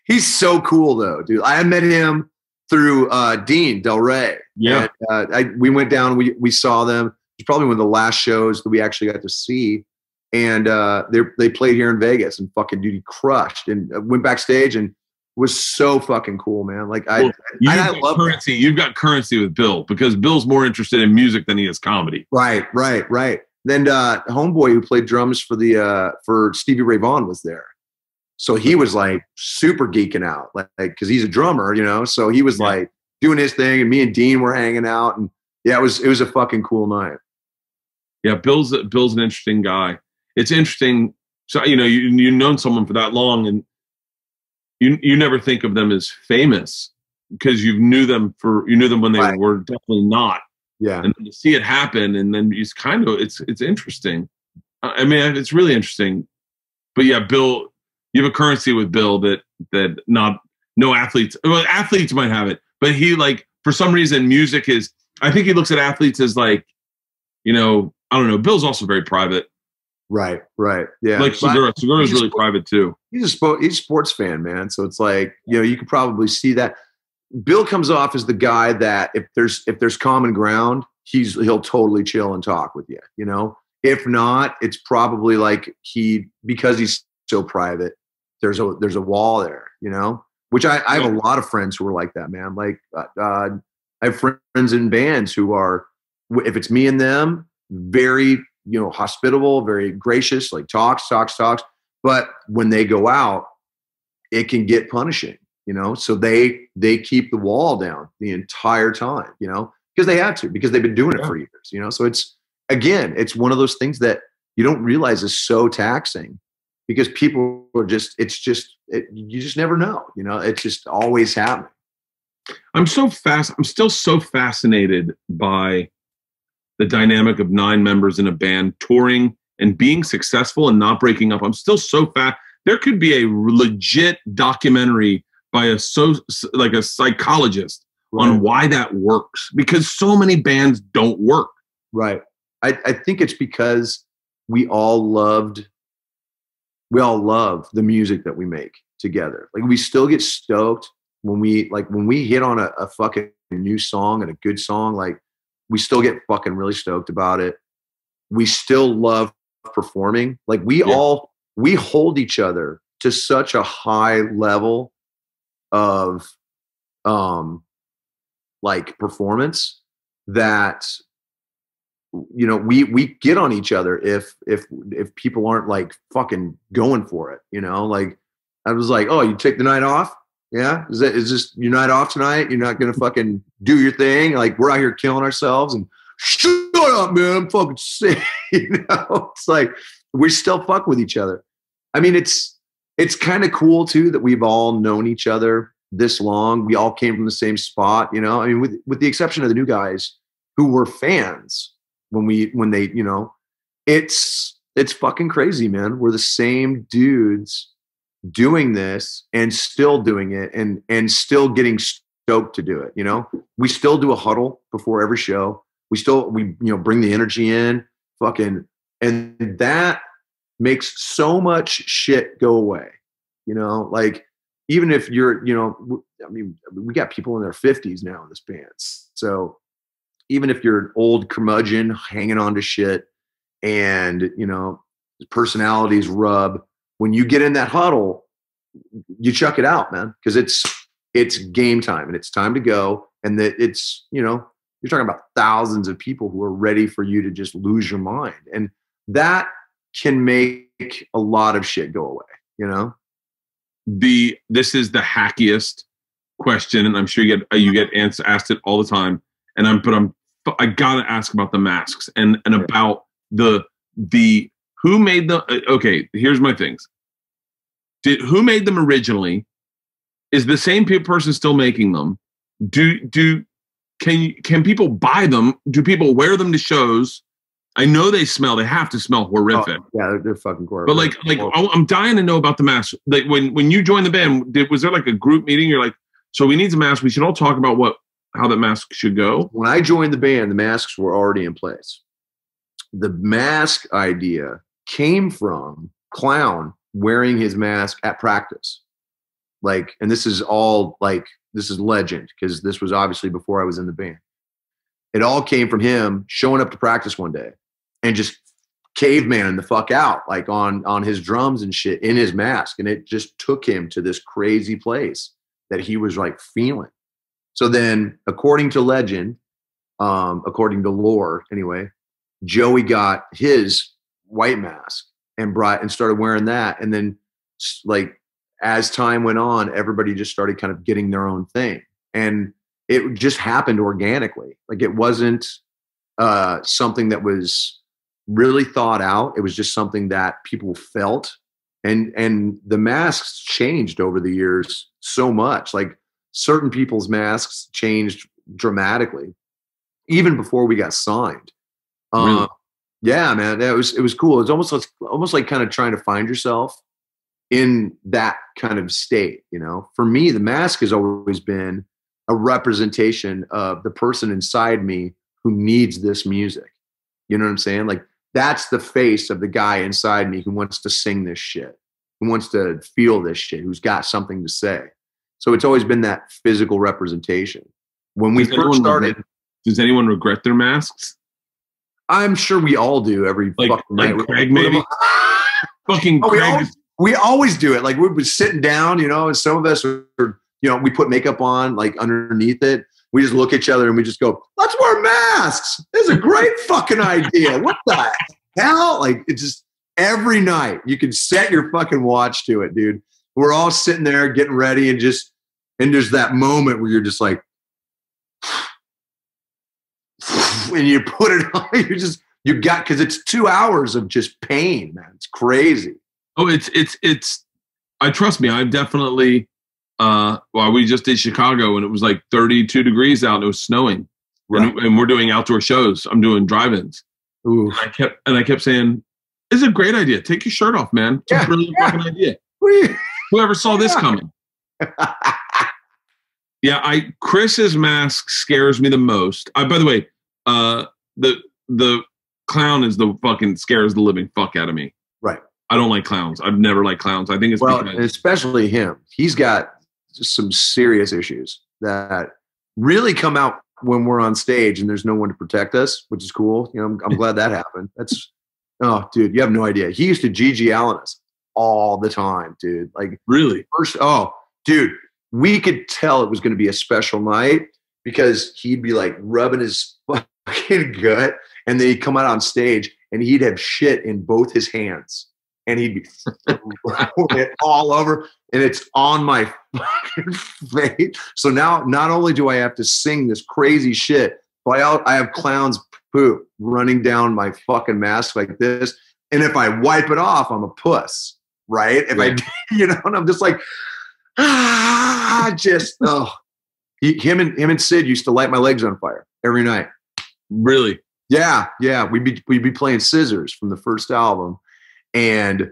He's so cool though, dude. I met him through uh, Dean Delray. Yeah, and, uh, I, we went down. We we saw them. It's probably one of the last shows that we actually got to see. and uh, they they played here in Vegas, and fucking dude, he crushed, and uh, went backstage and was so fucking cool, man. Like I, Well, You've I got love that. currency. You've got currency with Bill because Bill's more interested in music than he is comedy. right, right, right. Then uh, homeboy who played drums for the uh, for Stevie Ray Vaughan was there, so he was like super geeking out, like because he's a drummer, you know. So he was Yeah. like doing his thing, and me and Dean were hanging out, and yeah, it was it was a fucking cool night. Yeah, Bill's Bill's an interesting guy. It's interesting. So you know, you you've known someone for that long, and you you never think of them as famous because you knew them for you knew them when they Right. were definitely not, Yeah, and then to see it happen, and then it's kind of it's it's interesting. I I mean, it's really interesting. But yeah, Bill, you have a currency with Bill that that not no athletes. Well, athletes might have it, but he like for some reason music is. I think he looks at athletes as like, you know, I don't know. Bill's also very private. right, right. Yeah, like Segura. Segura's really private too. he's a sport he's a sports fan, man. So it's like you know you could probably see that. Bill comes off as the guy that if there's if there's common ground, he's he'll totally chill and talk with you. You know, if not, it's probably like he because he's so private. There's a there's a wall there. You know, which I, I have a lot of friends who are like that, man. Like uh, uh, I have friends in bands who are if it's me and them, very you know hospitable, very gracious, like talks, talks, talks but when they go out it can get punishing you know so they they keep the wall down the entire time you know because they have to because they've been doing it for years you know so it's again it's one of those things that you don't realize is so taxing because people are just it's just it, you just never know you know it's just always happening I'm so fast. I'm still so fascinated by the dynamic of nine members in a band touring and being successful and not breaking up. I'm still so fast. There could be a legit documentary by a so like a psychologist on why that works because so many bands don't work. Right. I, I think it's because we all loved, we all love the music that we make together. Like we still get stoked when we like when we hit on a, a fucking new song and a good song. Like we still get fucking really stoked about it. We still love performing. Like we Yeah. all we hold each other to such a high level of um like performance that you know we we get on each other if if if people aren't like fucking going for it you know? Like i was like oh you take the night off? Yeah? Is that is this your night off tonight? You're not gonna fucking do your thing? Like we're out here killing ourselves and shut up man i'm fucking sick you know? It's like we still fuck with each other. I mean it's it's kind of cool too that we've all known each other this long. We all came from the same spot you know? I mean with with the exception of the new guys who were fans when we when they you know it's it's fucking crazy man. We're the same dudes doing this and still doing it and and still getting stoked to do it you know? We still do a huddle before every show. We still we you know bring the energy in fucking and that makes so much shit go away you know? Like even if you're you know i mean we got people in their 50s now in this band so even if you're an old curmudgeon hanging on to shit and you know personalities rub when you get in that huddle you chuck it out man because it's it's game time and it's time to go and that it's you know you're talking about thousands of people who are ready for you to just lose your mind and that can make a lot of shit go away you know The this is the hackiest question, and I'm sure you get you get asked it all the time. And I'm but I'm I gotta ask about the masks and and Yeah. about the the who made the uh, okay. Here's my things. Did who made them originally? Is the same pe- person still making them? Do do can you- can people buy them? Do people wear them to shows? I know they smell. They have to smell horrific. Oh, yeah they're, they're fucking horrible But like, like I- I'm dying to know about the mask. Like when when you joined the band, did, was there like a group meeting? You're like, so we need a mask. We should all talk about what how the mask should go. when I joined the band, the masks were already in place. The mask idea came from Clown wearing his mask at practice. Like, and this is all like, this is legend because this was obviously before I was in the band. It all came from him showing up to practice one day and just caveman the fuck out, like on on his drums and shit in his mask, and it just took him to this crazy place that he was like feeling. So then, according to legend, um, according to lore, anyway, Joey got his white mask and brought and started wearing that, and then like as time went on, everybody just started kind of getting their own thing, and it just happened organically. Like it wasn't uh, something that was really thought out. It was just something that people felt, and and the masks changed over the years so much. Like certain people's masks changed dramatically, even before we got signed. Really? Uh, yeah, man, it was it was cool. It's almost like almost like kind of trying to find yourself in that kind of state. You know, for me, the mask has always been a representation of the person inside me who needs this music. You know what I'm saying? Like that's the face of the guy inside me who wants to sing this shit, who wants to feel this shit, who's got something to say. So it's always been that physical representation. When we Does first started, regret- Does anyone regret their masks? I'm sure we all do every Like- fucking like night. Craig, maybe? Fucking Oh, we, always, we always do it. Like we were sitting down, you know, and some of us are, you know, we put makeup on like underneath it. We just look at each other and we just go, let's wear masks. This is a great fucking idea. What the hell? Like it's just every night you can set your fucking watch to it, dude. We're all sitting there getting ready and just, and there's that moment where you're just like, and you put it on, you just, you got, cause it's two hours of just pain, man. It's crazy. Oh, it's it's it's. I trust me. I've definitely. Uh, well, we just did Chicago and it was like 32 degrees out and it was snowing, and, and we're doing outdoor shows. I'm doing drive-ins. Ooh. And I kept and I kept saying, "It's a great idea. Take your shirt off, man. It's Yeah, a brilliant yeah. fucking idea. Whoever saw this coming." Yeah, I Chris's mask scares me the most. I, by the way, uh, the the clown is the fucking scares the living fuck out of me. Right. I don't like clowns. I've never liked clowns. I think it's well, because especially him. He's got some serious issues that really come out when we're on stage and there's no one to protect us, which is cool. You know, I'm, I'm glad that happened. That's oh, dude, you have no idea. He used to GG Allen us all the time, dude. Like really first, oh, dude, we could tell it was going to be a special night because he'd be like rubbing his fucking gut, and then he'd come out on stage and he'd have shit in both his hands, and he'd be throwing it all over, and it's on my fucking face. So now, not only do I have to sing this crazy shit, but I, I have clowns poop running down my fucking mask like this, and if I wipe it off, I'm a puss, right? If Right. I, you know, and I'm just like ah, just oh. He, him and him and Sid used to light my legs on fire every night. really Yeah, yeah. We'd be we'd be playing Scissors from the first album, and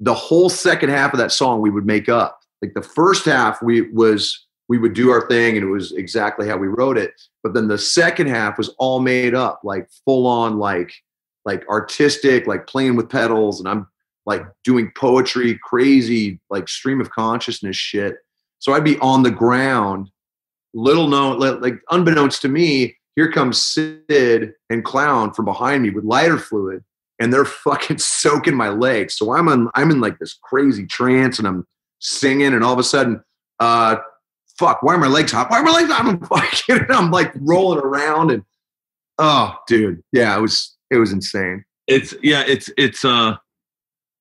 the whole second half of that song we would make up. Like the first half, we was we would do our thing, and it was exactly how we wrote it. But then the second half was all made up, like full on, like like artistic, like playing with pedals, and I'm like doing poetry, crazy, like stream of consciousness shit. So I'd be on the ground, little known, like unbeknownst to me, here comes Sid and Clown from behind me with lighter fluid, and they're fucking soaking my legs. So I'm on, I'm in like this crazy trance, and I'm singing, and all of a sudden, uh, fuck, why are my legs hot? Why are my legs hot? I'm fucking, I'm like rolling around, and oh, dude, yeah, it was, it was insane. it's yeah it's it's uh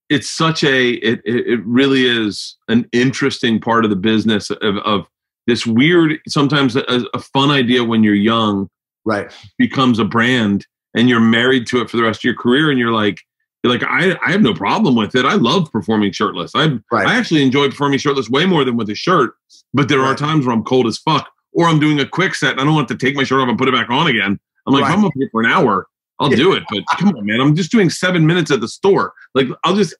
it's such a it it really is an interesting part of the business of, of this weird sometimes a, a fun idea when you're young Right. becomes a brand and you're married to it for the rest of your career and you're like you're like I, I have no problem with it. I love performing shirtless. I Right. I actually enjoy performing shirtless way more than with a shirt. But there are times where I'm cold as fuck, or I'm doing a quick set and I don't want to take my shirt off and put it back on again. I'm like, Right. I'm up here for an hour, I'll Yeah. do it. But come on, man, I'm just doing seven minutes at the store. Like I'll just,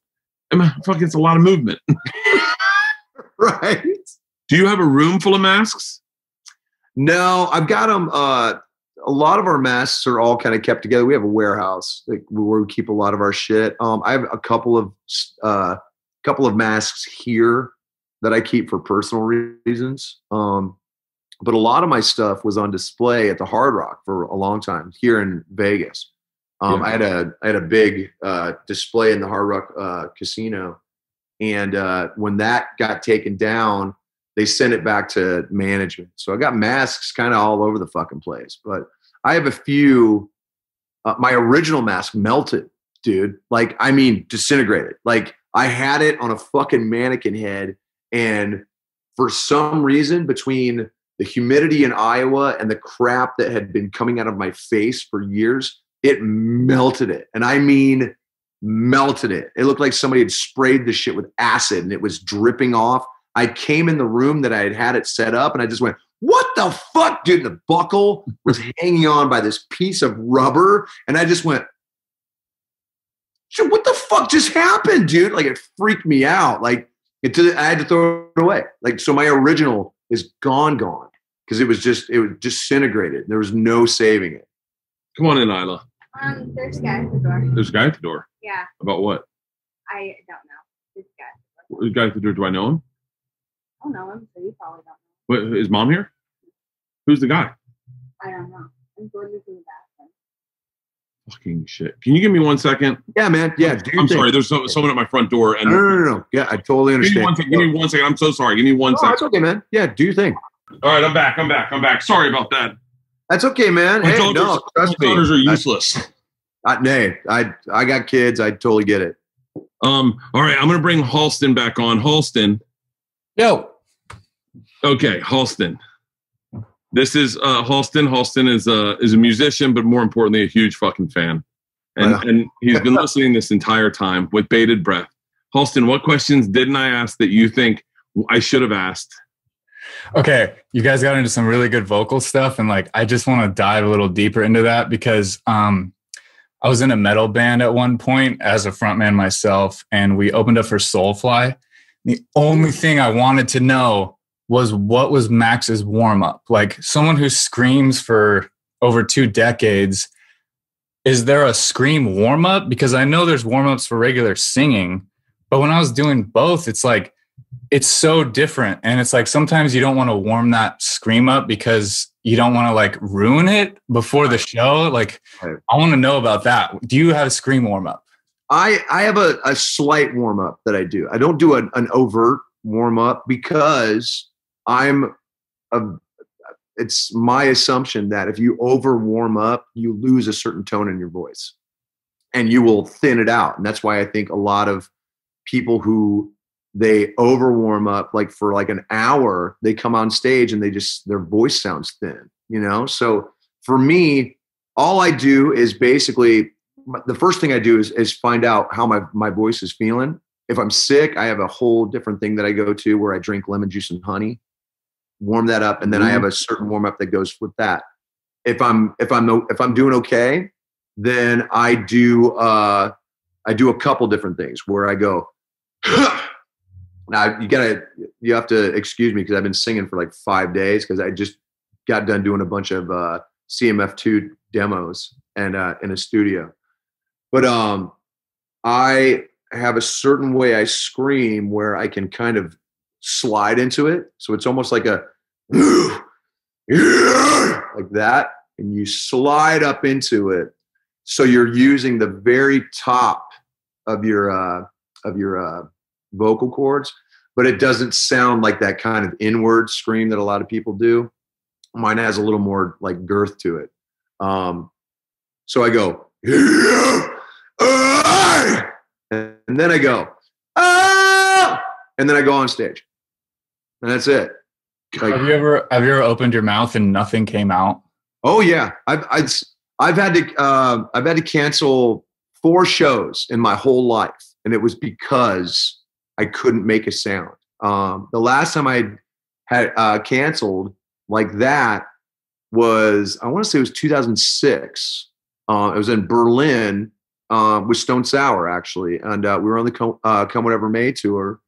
I'm, fuck, it's a lot of movement. right. Do you have a room full of masks? No, I've got them. Uh, a lot of our masks are all kind of kept together. We have a warehouse like, where we keep a lot of our shit. Um, I have a couple of uh, couple of masks here that I keep for personal reasons. Um, but a lot of my stuff was on display at the Hard Rock for a long time here in Vegas. Um, Yeah. I had a I had a big uh, display in the Hard Rock uh, Casino, and uh, when that got taken down, they sent it back to management. So I got masks kind of all over the fucking place. But I have a few. Uh, my original mask melted, dude. Like I mean, disintegrated. Like I had it on a fucking mannequin head, and for some reason, between the humidity in Iowa and the crap that had been coming out of my face for years, it melted it. And I mean, melted it. It looked like somebody had sprayed the shit with acid and it was dripping off. I came in the room that I had had it set up and I just went, What the fuck, dude? The buckle was hanging on by this piece of rubber. And I just went, What the fuck just happened, dude? Like it freaked me out. Like it did, I had to throw it away. Like, so my original is gone, gone because it was just, it was disintegrated. There was no saving it. Come on in, Isla. Um, there's a guy at the door. There's a guy at the door. Yeah, About what? I don't know. There's a guy. The guy at the door. Do I know him? I don't know him, so you probably don't know. What, is mom here? Who's the guy? I don't know. I'm Jordan in the bathroom. Fucking shit. Can you give me one second? Yeah, man. Yeah. Do your I'm sorry. There's so, someone at my front door, and No, no, no, no. Yeah, I totally give me understand. one second. Give me one second. I'm so sorry. Give me one Oh, second. that's okay, man. Yeah, do your thing. All right, I'm back. I'm back. I'm back. Sorry about that. That's okay, man. My Hey, daughters, no, trust my me. daughters are I- useless. I, nay, I I got kids. I totally get it. Um. All right, I'm gonna bring Halston back on. Halston. Yo, Okay, Halston. This is uh Halston. Halston is a is a musician, but more importantly, a huge fucking fan. And Wow. and he's been listening this entire time with bated breath. Halston, what questions didn't I ask that you think I should have asked? Okay, you guys got into some really good vocal stuff, and like I just want to dive a little deeper into that because um, I was in a metal band at one point as a frontman myself, and we opened up for Soulfly. The only thing I wanted to know was what was Max's warm up. Like someone who screams for over two decades, is there a scream warm up? Because I know there's warm ups for regular singing, but when I was doing both, it's like it's so different. And it's like sometimes you don't want to warm that scream up because you don't want to like ruin it before the show. Like, I want to know about that. Do you have a scream warm up? I I have a, a slight warm up that I do. I don't do an, an overt warm up because I'm a. It's my assumption that if you over warm up, you lose a certain tone in your voice, and you will thin it out. And that's why I think a lot of people who they over warm up like for like an hour, they come on stage and they just their voice sounds thin. You know, so for me, all I do is basically the first thing I do is, is find out how my, my voice is feeling. If I'm sick, I have a whole different thing that I go to where I drink lemon juice and honey, warm that up, and then I have a certain warm up that goes with that. If I'm if I'm if I'm doing okay, then I do uh, I do a couple different things where I go. Now you gotta you have to excuse me because I've been singing for like five days because I just got done doing a bunch of uh, CMF2 demos and uh, in a studio. But um, I have a certain way I scream where I can kind of slide into it. So it's almost like a like that, and you slide up into it. So you're using the very top of your uh, of your uh, vocal cords, but it doesn't sound like that kind of inward scream that a lot of people do. Mine has a little more like girth to it. Um, so I go, and then I go, ah, and then I go on stage, and that's it. Like, Have you ever have you ever opened your mouth and nothing came out? oh yeah, I've I've, I've had to uh, I've had to cancel four shows in my whole life, and it was because I couldn't make a sound. Um, the last time I had uh, canceled like that was I want to say it was 2006. Uh, it was in Berlin uh, with Stone Sour actually, and uh, we were on the Come, uh, Come Whatever May tour,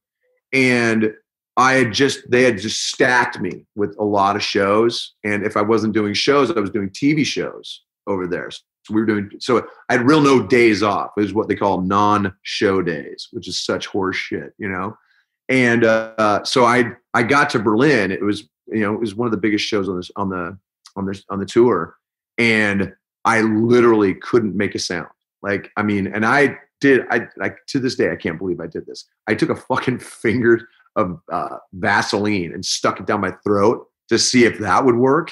and I had just they had just stacked me with a lot of shows, and if I wasn't doing shows, I was doing TV shows over there. So we were doing so I had real no days off. It was what they call non-show days, which is such horse shit, you know. And uh, so I I got to Berlin. It was you know it was one of the biggest shows on this on the on this on the tour, and I literally couldn't make a sound. Like, I mean, and I did, I like to this day, I can't believe I did this. I took a fucking finger of uh, Vaseline and stuck it down my throat to see if that would work.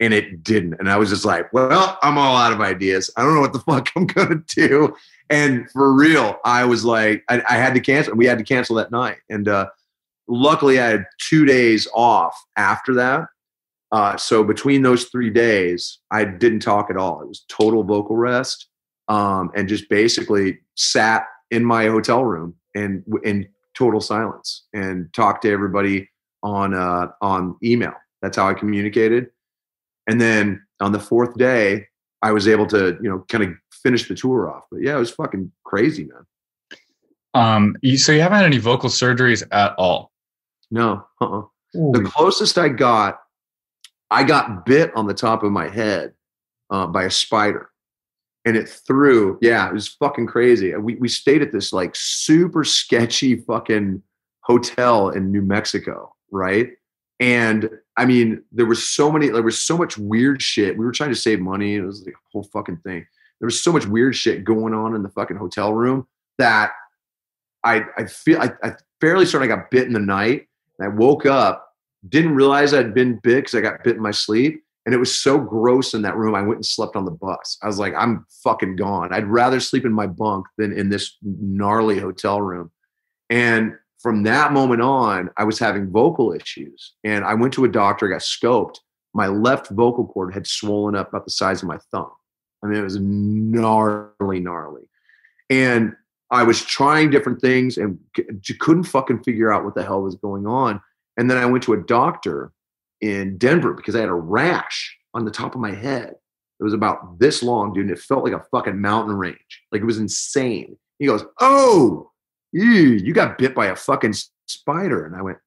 And it didn't. And I was just like, well, I'm all out of ideas. I don't know what the fuck I'm going to do. And for real, I was like, I, I, had to cancel. We had to cancel that night. And uh, luckily, I had two days off after that. Uh, so between those three days, I didn't talk at all. It was total vocal rest, um, and just basically sat in my hotel room and in total silence and talked to everybody on uh, on email. That's how I communicated. And then on the fourth day, I was able to you know kind of finish the tour off. But yeah, it was fucking crazy, man. Um, you, so you haven't had any vocal surgeries at all? No. Uh-uh. The closest I got I got bit on the top of my head uh, by a spider and it threw. Yeah, it was fucking crazy. We, we stayed at this like super sketchy fucking hotel in New Mexico, right? And I mean, there was so many, there was so much weird shit. We were trying to save money. It was like a whole fucking thing. There was so much weird shit going on in the fucking hotel room that I I feel I, I fairly started I got bit in the night. And I woke up didn't realize I'd been bit because I got bit in my sleep. And it was so gross in that room. I went and slept on the bus. I was like, I'm fucking gone. I'd rather sleep in my bunk than in this gnarly hotel room. And from that moment on, I was having vocal issues. And I went to a doctor, got scoped. My left vocal cord had swollen up about the size of my thumb. I mean, it was gnarly, gnarly. And I was trying different things and couldn't fucking figure out what the hell was going on. And then I went to a doctor in Denver because I had a rash on the top of my head. It was about this long, dude, and it felt like a fucking mountain range. Like it was insane. He goes, Oh, you got bit by a fucking spider. And I went,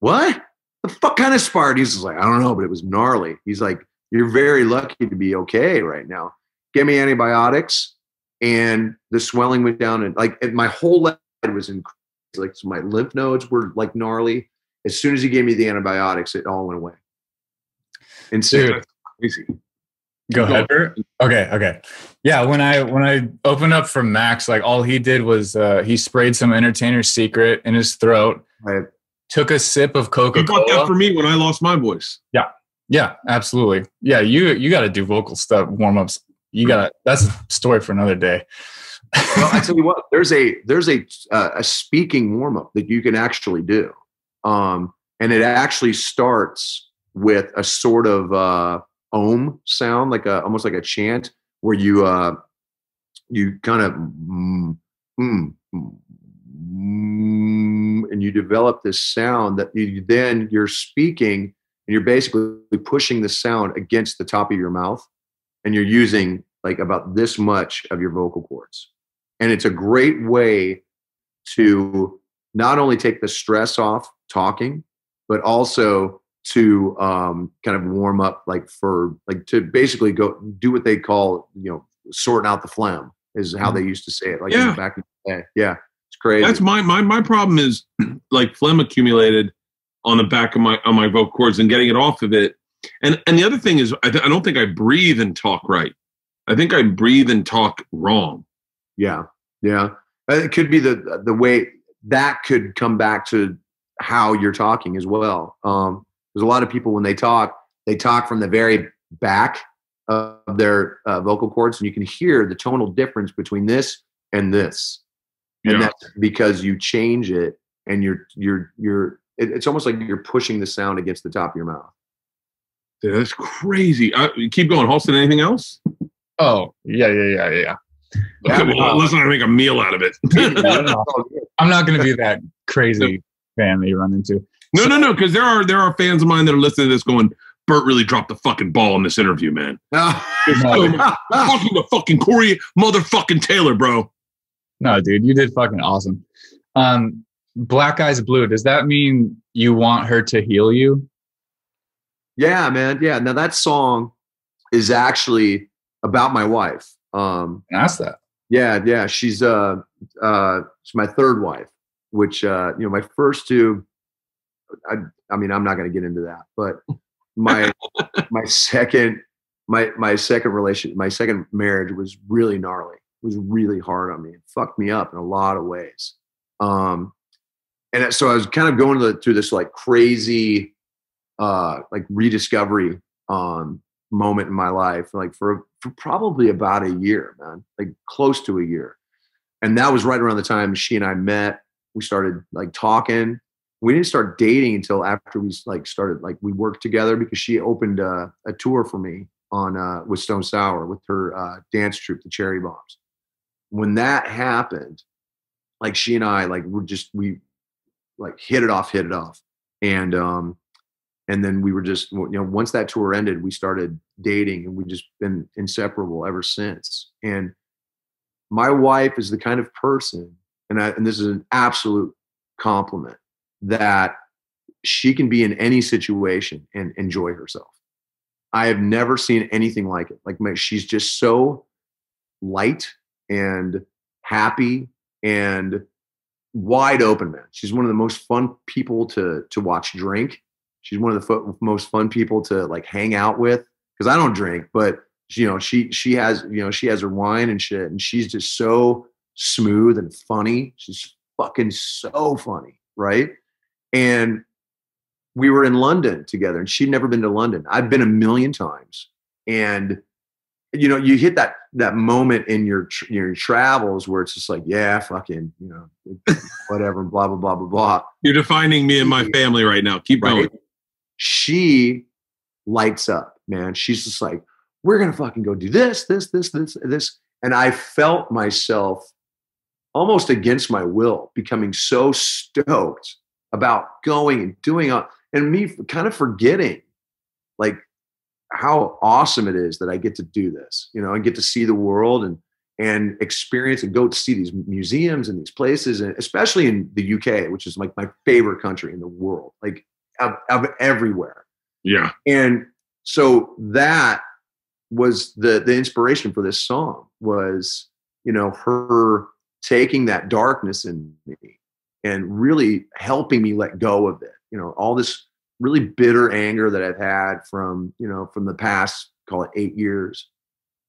What? The fuck kind of spider? He's like, I don't know, but it was gnarly. He's like, You're very lucky to be okay right now. Give me antibiotics. And the swelling went down, and like and my whole leg was in like so my lymph nodes were like gnarly as soon as he gave me the antibiotics, it all went away. And so crazy. Go ahead. Okay, okay. Yeah, when I when I opened up from Max, like all he did was uh, he sprayed some entertainer secret in his throat. Right. Took a sip of Coca Cola. bought that for me when I lost my voice. Yeah, yeah, absolutely. Yeah, you you got to do vocal stuff, warm ups. You got to. That's a story for another day. well, I tell you what, there's a there's a uh, a speaking warm up that you can actually do. Um, and it actually starts with a sort of uh, om sound, like a almost like a chant, where you uh, you kind of mm, mm, mm, and you develop this sound that you then you're speaking and you're basically pushing the sound against the top of your mouth and you're using like about this much of your vocal cords. And it's a great way to not only take the stress off talking, but also to um, kind of warm up, like for like to basically go do what they call you know sorting out the phlegm is how they mm-hmm. used to say it, like yeah. back in the day. Yeah, it's crazy. That's my my my problem is like phlegm accumulated on the back of my on my vocal cords and getting it off of it. And and the other thing is, I, th- I don't think I breathe and talk right. I think I breathe and talk wrong. Yeah, yeah. Uh, it could be the the way that could come back to how you're talking as well. Um, there's a lot of people when they talk, they talk from the very back of their uh, vocal cords, and you can hear the tonal difference between this and this. Yeah. And that's because you change it, and you're you're you're. It, it's almost like you're pushing the sound against the top of your mouth. Dude, that's crazy. Uh, keep going, Halston. Anything else? Oh yeah, yeah, yeah, yeah. Okay, well, let's not make a meal out of it. I'm not going to be that crazy fan that you run into. No, so, no, no, because there are there are fans of mine that are listening to this going, Bert really dropped the fucking ball in this interview, man. fucking the fucking Corey motherfucking Taylor, bro. No, dude, you did fucking awesome. Um, Black Eyes Blue, does that mean you want her to heal you? Yeah, man. Yeah. Now that song is actually about my wife. Um ask that. Yeah, yeah. She's uh uh she's my third wife which uh, you know my first two. I, I mean, I'm not going to get into that, but my my second my my second relation, my second marriage was really gnarly. It was really hard on me. It fucked me up in a lot of ways. Um, and so I was kind of going the, through this like crazy, uh, like rediscovery um, moment in my life, like for, for probably about a year, man, like close to a year. And that was right around the time she and I met. We started like talking. We didn't start dating until after we like started like we worked together because she opened a tour for me on uh, with Stone Sour with her uh, dance troupe, the Cherry Bombs. When that happened, like she and I like were just we like hit it off, hit it off, and um, and then we were just you know once that tour ended, we started dating, and we've just been inseparable ever since. And my wife is the kind of person, and I, and this is an absolute compliment that she can be in any situation and enjoy herself. I have never seen anything like it. Like she's just so light and happy and wide open, man. She's one of the most fun people to to watch drink. She's one of the fo- most fun people to like hang out with because I don't drink, but you know she she has you know she has her wine and shit, and she's just so smooth and funny. She's fucking so funny, right? And we were in London together, and she'd never been to London. I've been a million times, and you know, you hit that that moment in your your travels where it's just like, yeah, fucking, you know, whatever, blah blah blah blah blah. You're defining me and my family right now. Keep right? going. She lights up, man. She's just like, we're gonna fucking go do this, this, this, this, this, and I felt myself almost against my will becoming so stoked about going and doing it, and me kind of forgetting like how awesome it is that I get to do this, you know, and get to see the world and and experience and go to see these museums and these places, and especially in the UK, which is like my favorite country in the world, like of, of everywhere. Yeah. And so that was the the inspiration for this song was, you know, her taking that darkness in me and really helping me let go of it. You know, all this really bitter anger that I've had from, you know, from the past, call it eight years,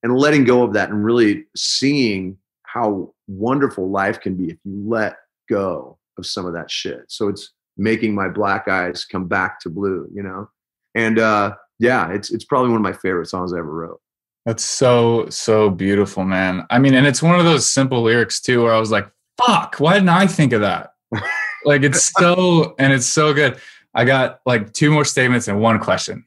and letting go of that and really seeing how wonderful life can be if you let go of some of that shit. So it's making my black eyes come back to blue, you know? And uh yeah, it's it's probably one of my favorite songs I ever wrote. That's so so beautiful, man. I mean, and it's one of those simple lyrics too where I was like, fuck, why didn't I think of that? Like it's so and it's so good. I got like two more statements and one question.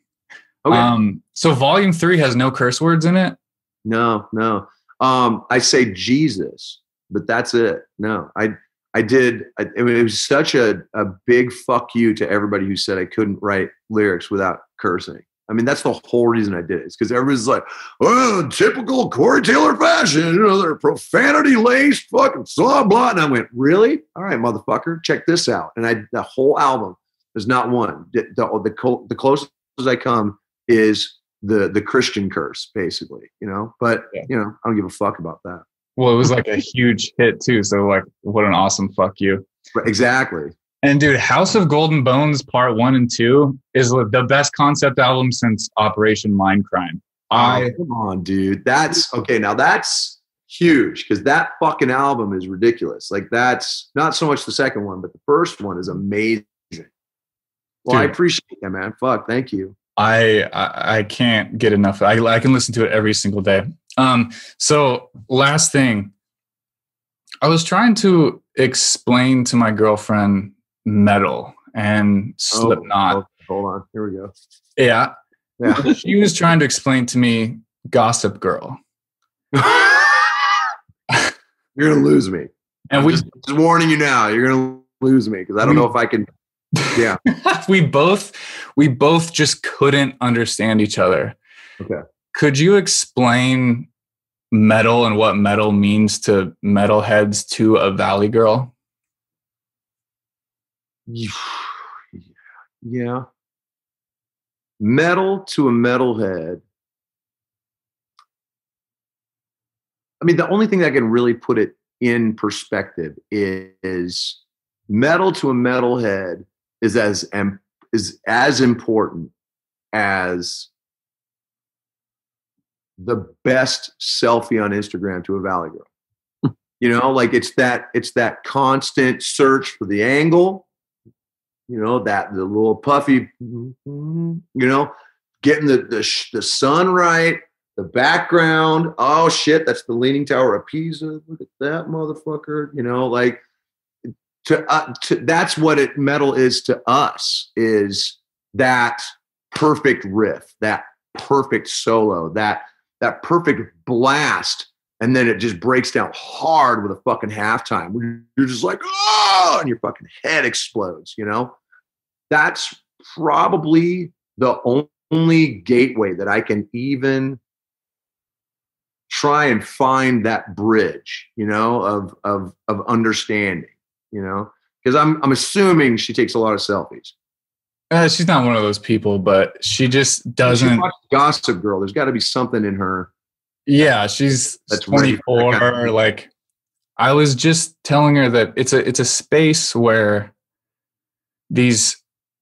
Okay. Um, so volume three has no curse words in it. No, no. Um, I say Jesus, but that's it. No, I I did. I, mean it was such a a big fuck you to everybody who said I couldn't write lyrics without cursing. I mean, that's the whole reason I did it. It's because everybody's like, "Oh, typical Corey Taylor fashion, you know, they're profanity laced, fucking blah blah." And I went, "Really? All right, motherfucker, check this out." And I the whole album there's not one. The, the, the, the closest I come is the the Christian curse, basically. You know, but yeah. you know, I don't give a fuck about that. Well, it was like a huge hit too. So like, what an awesome fuck you. Exactly. And dude, House of Gold and Bones Part One and Two is the best concept album since Operation Mindcrime. Oh, I oh, come on, dude. That's okay. Now that's huge because that fucking album is ridiculous. Like that's not so much the second one, but the first one is amazing. Well, Dude, I appreciate that, man. Fuck, thank you. I, I, I can't get enough. I I can listen to it every single day. Um. So last thing, I was trying to explain to my girlfriend metal and oh, Slipknot. Oh, hold on, here we go. Yeah. Yeah. she was trying to explain to me Gossip Girl. you're gonna lose me. And we just, just warning you now. You're gonna lose me because I don't we, know if I can yeah. we both we both just couldn't understand each other. Okay. Could you explain metal and what metal means to metalheads to a valley girl? Yeah. Metal to a metalhead. I mean, the only thing that can really put it in perspective is metal to a metalhead is as is as important as the best selfie on Instagram to a valley girl. Hmm. you know, like it's that it's that constant search for the angle. You know that the little puffy, you know, getting the the, the sun right, the background. Oh shit, that's the Leaning Tower of Pisa. Look at that motherfucker. You know, like to, uh, to that's what it metal is to us is that perfect riff, that perfect solo, that that perfect blast, and then it just breaks down hard with a fucking halftime. You're just like, oh, and your fucking head explodes. You know, that's probably the only gateway that I can even try and find that bridge. You know, of of of understanding. You know, because I'm I'm assuming she takes a lot of selfies. Uh, she's not one of those people, but she just doesn't. She Gossip Girl. There's got to be something in her. Yeah, she's that's 24. Kind of like, I was just telling her that it's a it's a space where these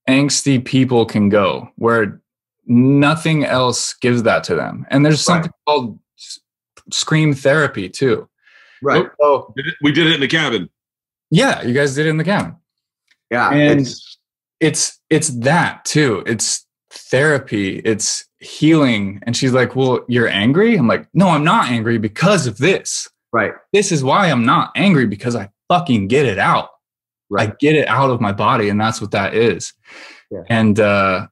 angsty people can go, where nothing else gives that to them. And there's something right. called scream therapy too. Right. Oh, oh. we did it in the cabin. Yeah, you guys did it in the cabin. Yeah, and it's it's it's that too. It's therapy. It's healing. And she's like, "Well, you're angry." I'm like, "No, I'm not angry because of this. Right. This is why I'm not angry because I fucking get it out. Right. I get it out of my body, and that's what that is. Yeah. And uh,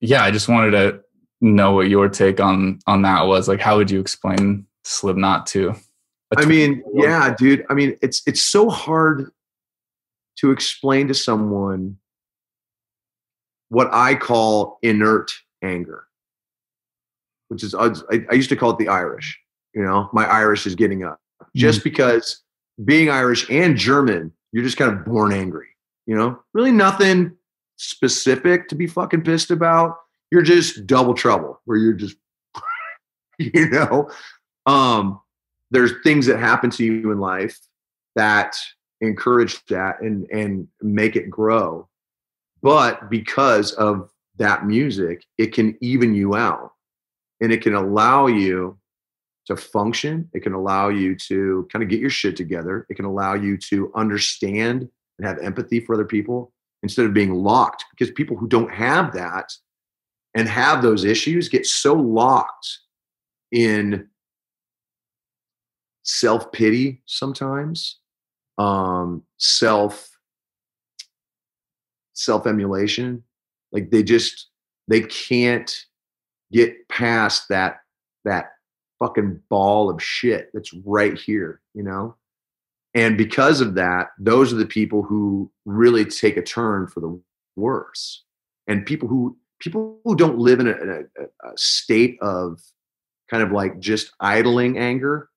yeah, I just wanted to know what your take on on that was. Like, how would you explain Slipknot to? I mean, yeah, dude. I mean, it's it's so hard to explain to someone what I call inert anger, which is, I, I used to call it the Irish. You know, my Irish is getting up just mm-hmm. because being Irish and German, you're just kind of born angry. You know, really nothing specific to be fucking pissed about. You're just double trouble where you're just, you know, um, there's things that happen to you in life that encourage that and and make it grow but because of that music it can even you out and it can allow you to function it can allow you to kind of get your shit together it can allow you to understand and have empathy for other people instead of being locked because people who don't have that and have those issues get so locked in self pity sometimes um, self self emulation. Like they just they can't get past that that fucking ball of shit that's right here, you know? And because of that, those are the people who really take a turn for the worse. And people who people who don't live in a, a, a state of kind of like just idling anger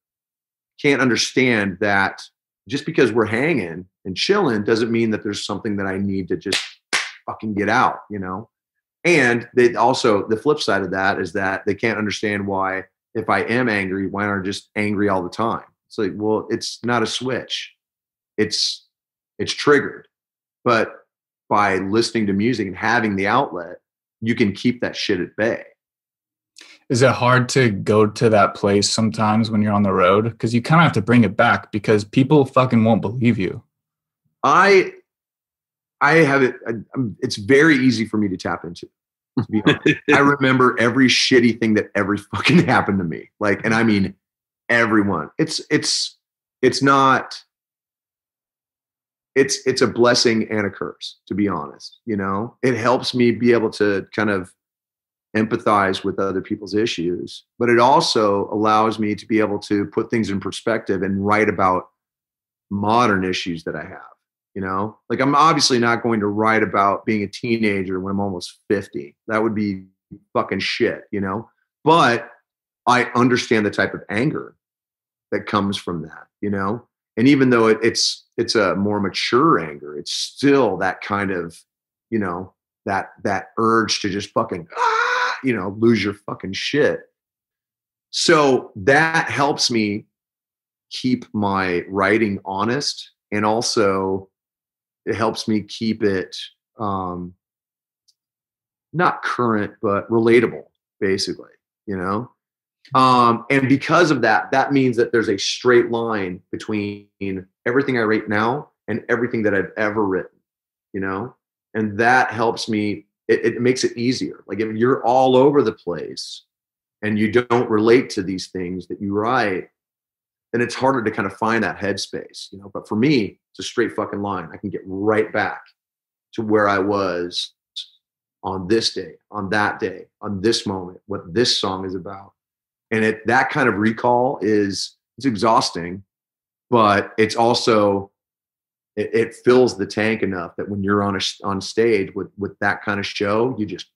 can't understand that just because we're hanging and chilling doesn't mean that there's something that I need to just fucking get out, you know? And they also, the flip side of that is that they can't understand why, if I am angry, why aren't I just angry all the time? It's like, well, it's not a switch. It's, it's triggered. But by listening to music and having the outlet, you can keep that shit at bay. Is it hard to go to that place sometimes when you're on the road? Because you kind of have to bring it back because people fucking won't believe you. I, I have it. I, it's very easy for me to tap into. To be honest, I remember every shitty thing that ever fucking happened to me. Like, and I mean, everyone. It's it's it's not. It's it's a blessing and a curse. To be honest, you know, it helps me be able to kind of empathize with other people's issues, but it also allows me to be able to put things in perspective and write about modern issues that I have. You know, like I'm obviously not going to write about being a teenager when I'm almost 50. That would be fucking shit, you know? But I understand the type of anger that comes from that, you know? And even though it, it's it's a more mature anger, it's still that kind of, you know, that that urge to just fucking ah, you know, lose your fucking shit. So that helps me keep my writing honest and also it helps me keep it um not current but relatable basically you know Um, and because of that, that means that there's a straight line between everything I write now and everything that I've ever written, you know? And that helps me, it, it makes it easier. Like if you're all over the place and you don't relate to these things that you write, then it's harder to kind of find that headspace, you know. But for me, it's a straight fucking line. I can get right back to where I was on this day, on that day, on this moment, what this song is about. And it that kind of recall is it's exhausting, but it's also it, it fills the tank enough that when you're on a on stage with with that kind of show, you just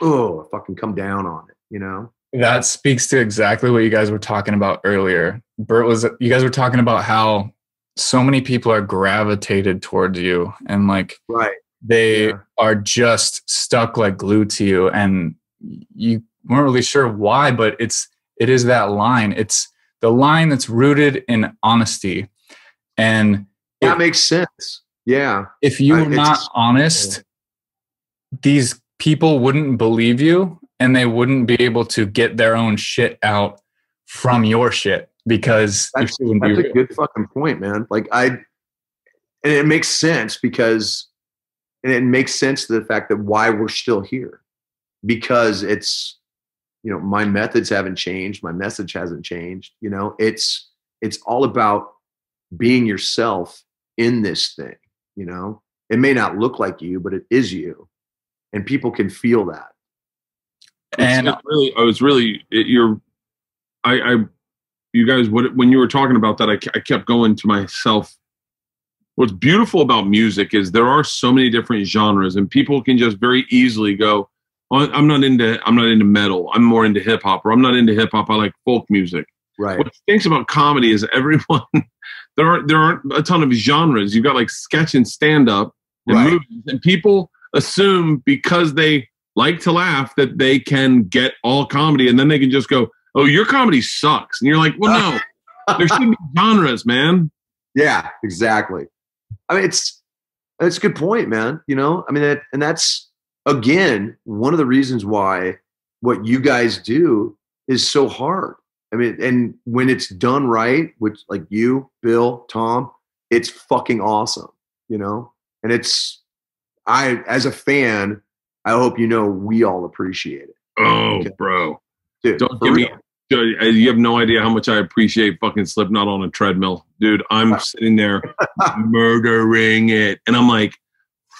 oh fucking come down on it, you know. That speaks to exactly what you guys were talking about earlier. Bert was you guys were talking about how so many people are gravitated towards you and like right. they yeah. are just stuck like glue to you and you weren't really sure why but it's it is that line. It's the line that's rooted in honesty. And that it, makes sense. Yeah. if you were not honest these people wouldn't believe you and they wouldn't be able to get their own shit out from your shit because that's, that's a good fucking point man. Like i and it makes sense because and it makes sense to the fact that why we're still here because it's you know my methods haven't changed my message hasn't changed you know? It's it's all about being yourself in this thing you know? It may not look like you but it is you and people can feel that and it's, really i was really it, you're i i you guys what when you were talking about that I, I kept going to myself. What's beautiful about music is there are so many different genres and people can just very easily go oh, i'm not into i'm not into metal. I'm more into hip hop or i'm not into hip hop. I like folk music. Right. What thinks about comedy is everyone there aren't there aren't a ton of genres. You've got like sketch and stand up and right. movies and people assume because they like to laugh that they can get all comedy and then they can just go oh your comedy sucks and you're like well no there should be genres man yeah exactly I mean, it's it's a good point, man. You know, I mean, that, and that's again one of the reasons why what you guys do is so hard. I mean, and when it's done right, which like you, Bill, Tom, it's fucking awesome. You know, and it's I as a fan, I hope you know we all appreciate it. Oh, okay. bro. Dude, Don't give real. me you have no idea how much I appreciate fucking Slipknot on a treadmill, dude. I'm sitting there murdering it, and I'm like,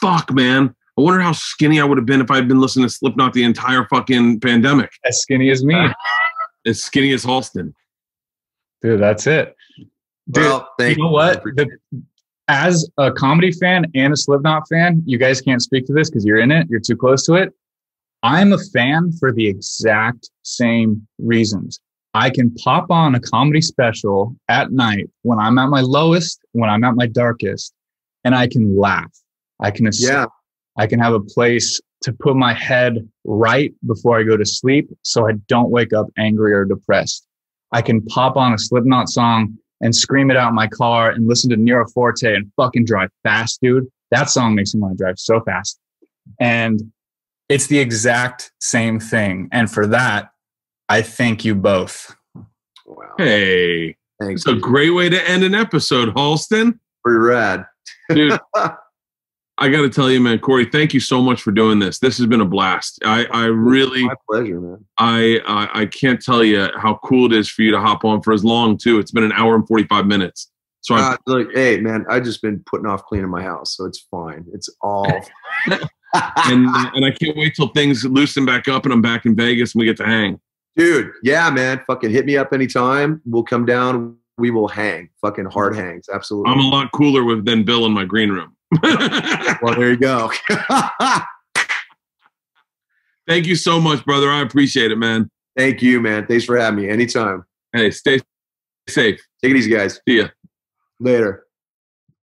"Fuck, man! I wonder how skinny I would have been if I had been listening to Slipknot the entire fucking pandemic." As skinny as me, as skinny as Halston, dude. That's it, dude. Well, you know what? The, as a comedy fan and a Slipknot fan, you guys can't speak to this because you're in it. You're too close to it. I'm a fan for the exact same reasons. I can pop on a comedy special at night when I'm at my lowest, when I'm at my darkest, and I can laugh. I can, yeah. I can have a place to put my head right before I go to sleep so I don't wake up angry or depressed. I can pop on a Slipknot song and scream it out in my car and listen to Nero Forte and fucking drive fast, dude. That song makes me want to drive so fast. And it's the exact same thing. And for that, I thank you both. Wow. Hey, Thanks. It's a great way to end an episode, Halston. Pretty rad. Dude, I got to tell you, man, Corey, thank you so much for doing this. This has been a blast. I, I really, my pleasure, man. I, I, I can't tell you how cool it is for you to hop on for as long too. It's been an hour and forty five minutes. So uh, look, hey, man, I just been putting off cleaning my house, so it's fine. It's all and and I can't wait till things loosen back up and I'm back in Vegas and we get to hang. Dude, yeah, man. Fucking hit me up anytime. We'll come down. We will hang. Fucking hard hangs. Absolutely. I'm a lot cooler with than Bill in my green room. Well, there you go. Thank you so much, brother. I appreciate it, man. Thank you, man. Thanks for having me. Anytime. Hey, stay safe. Take it easy, guys. See ya. Later.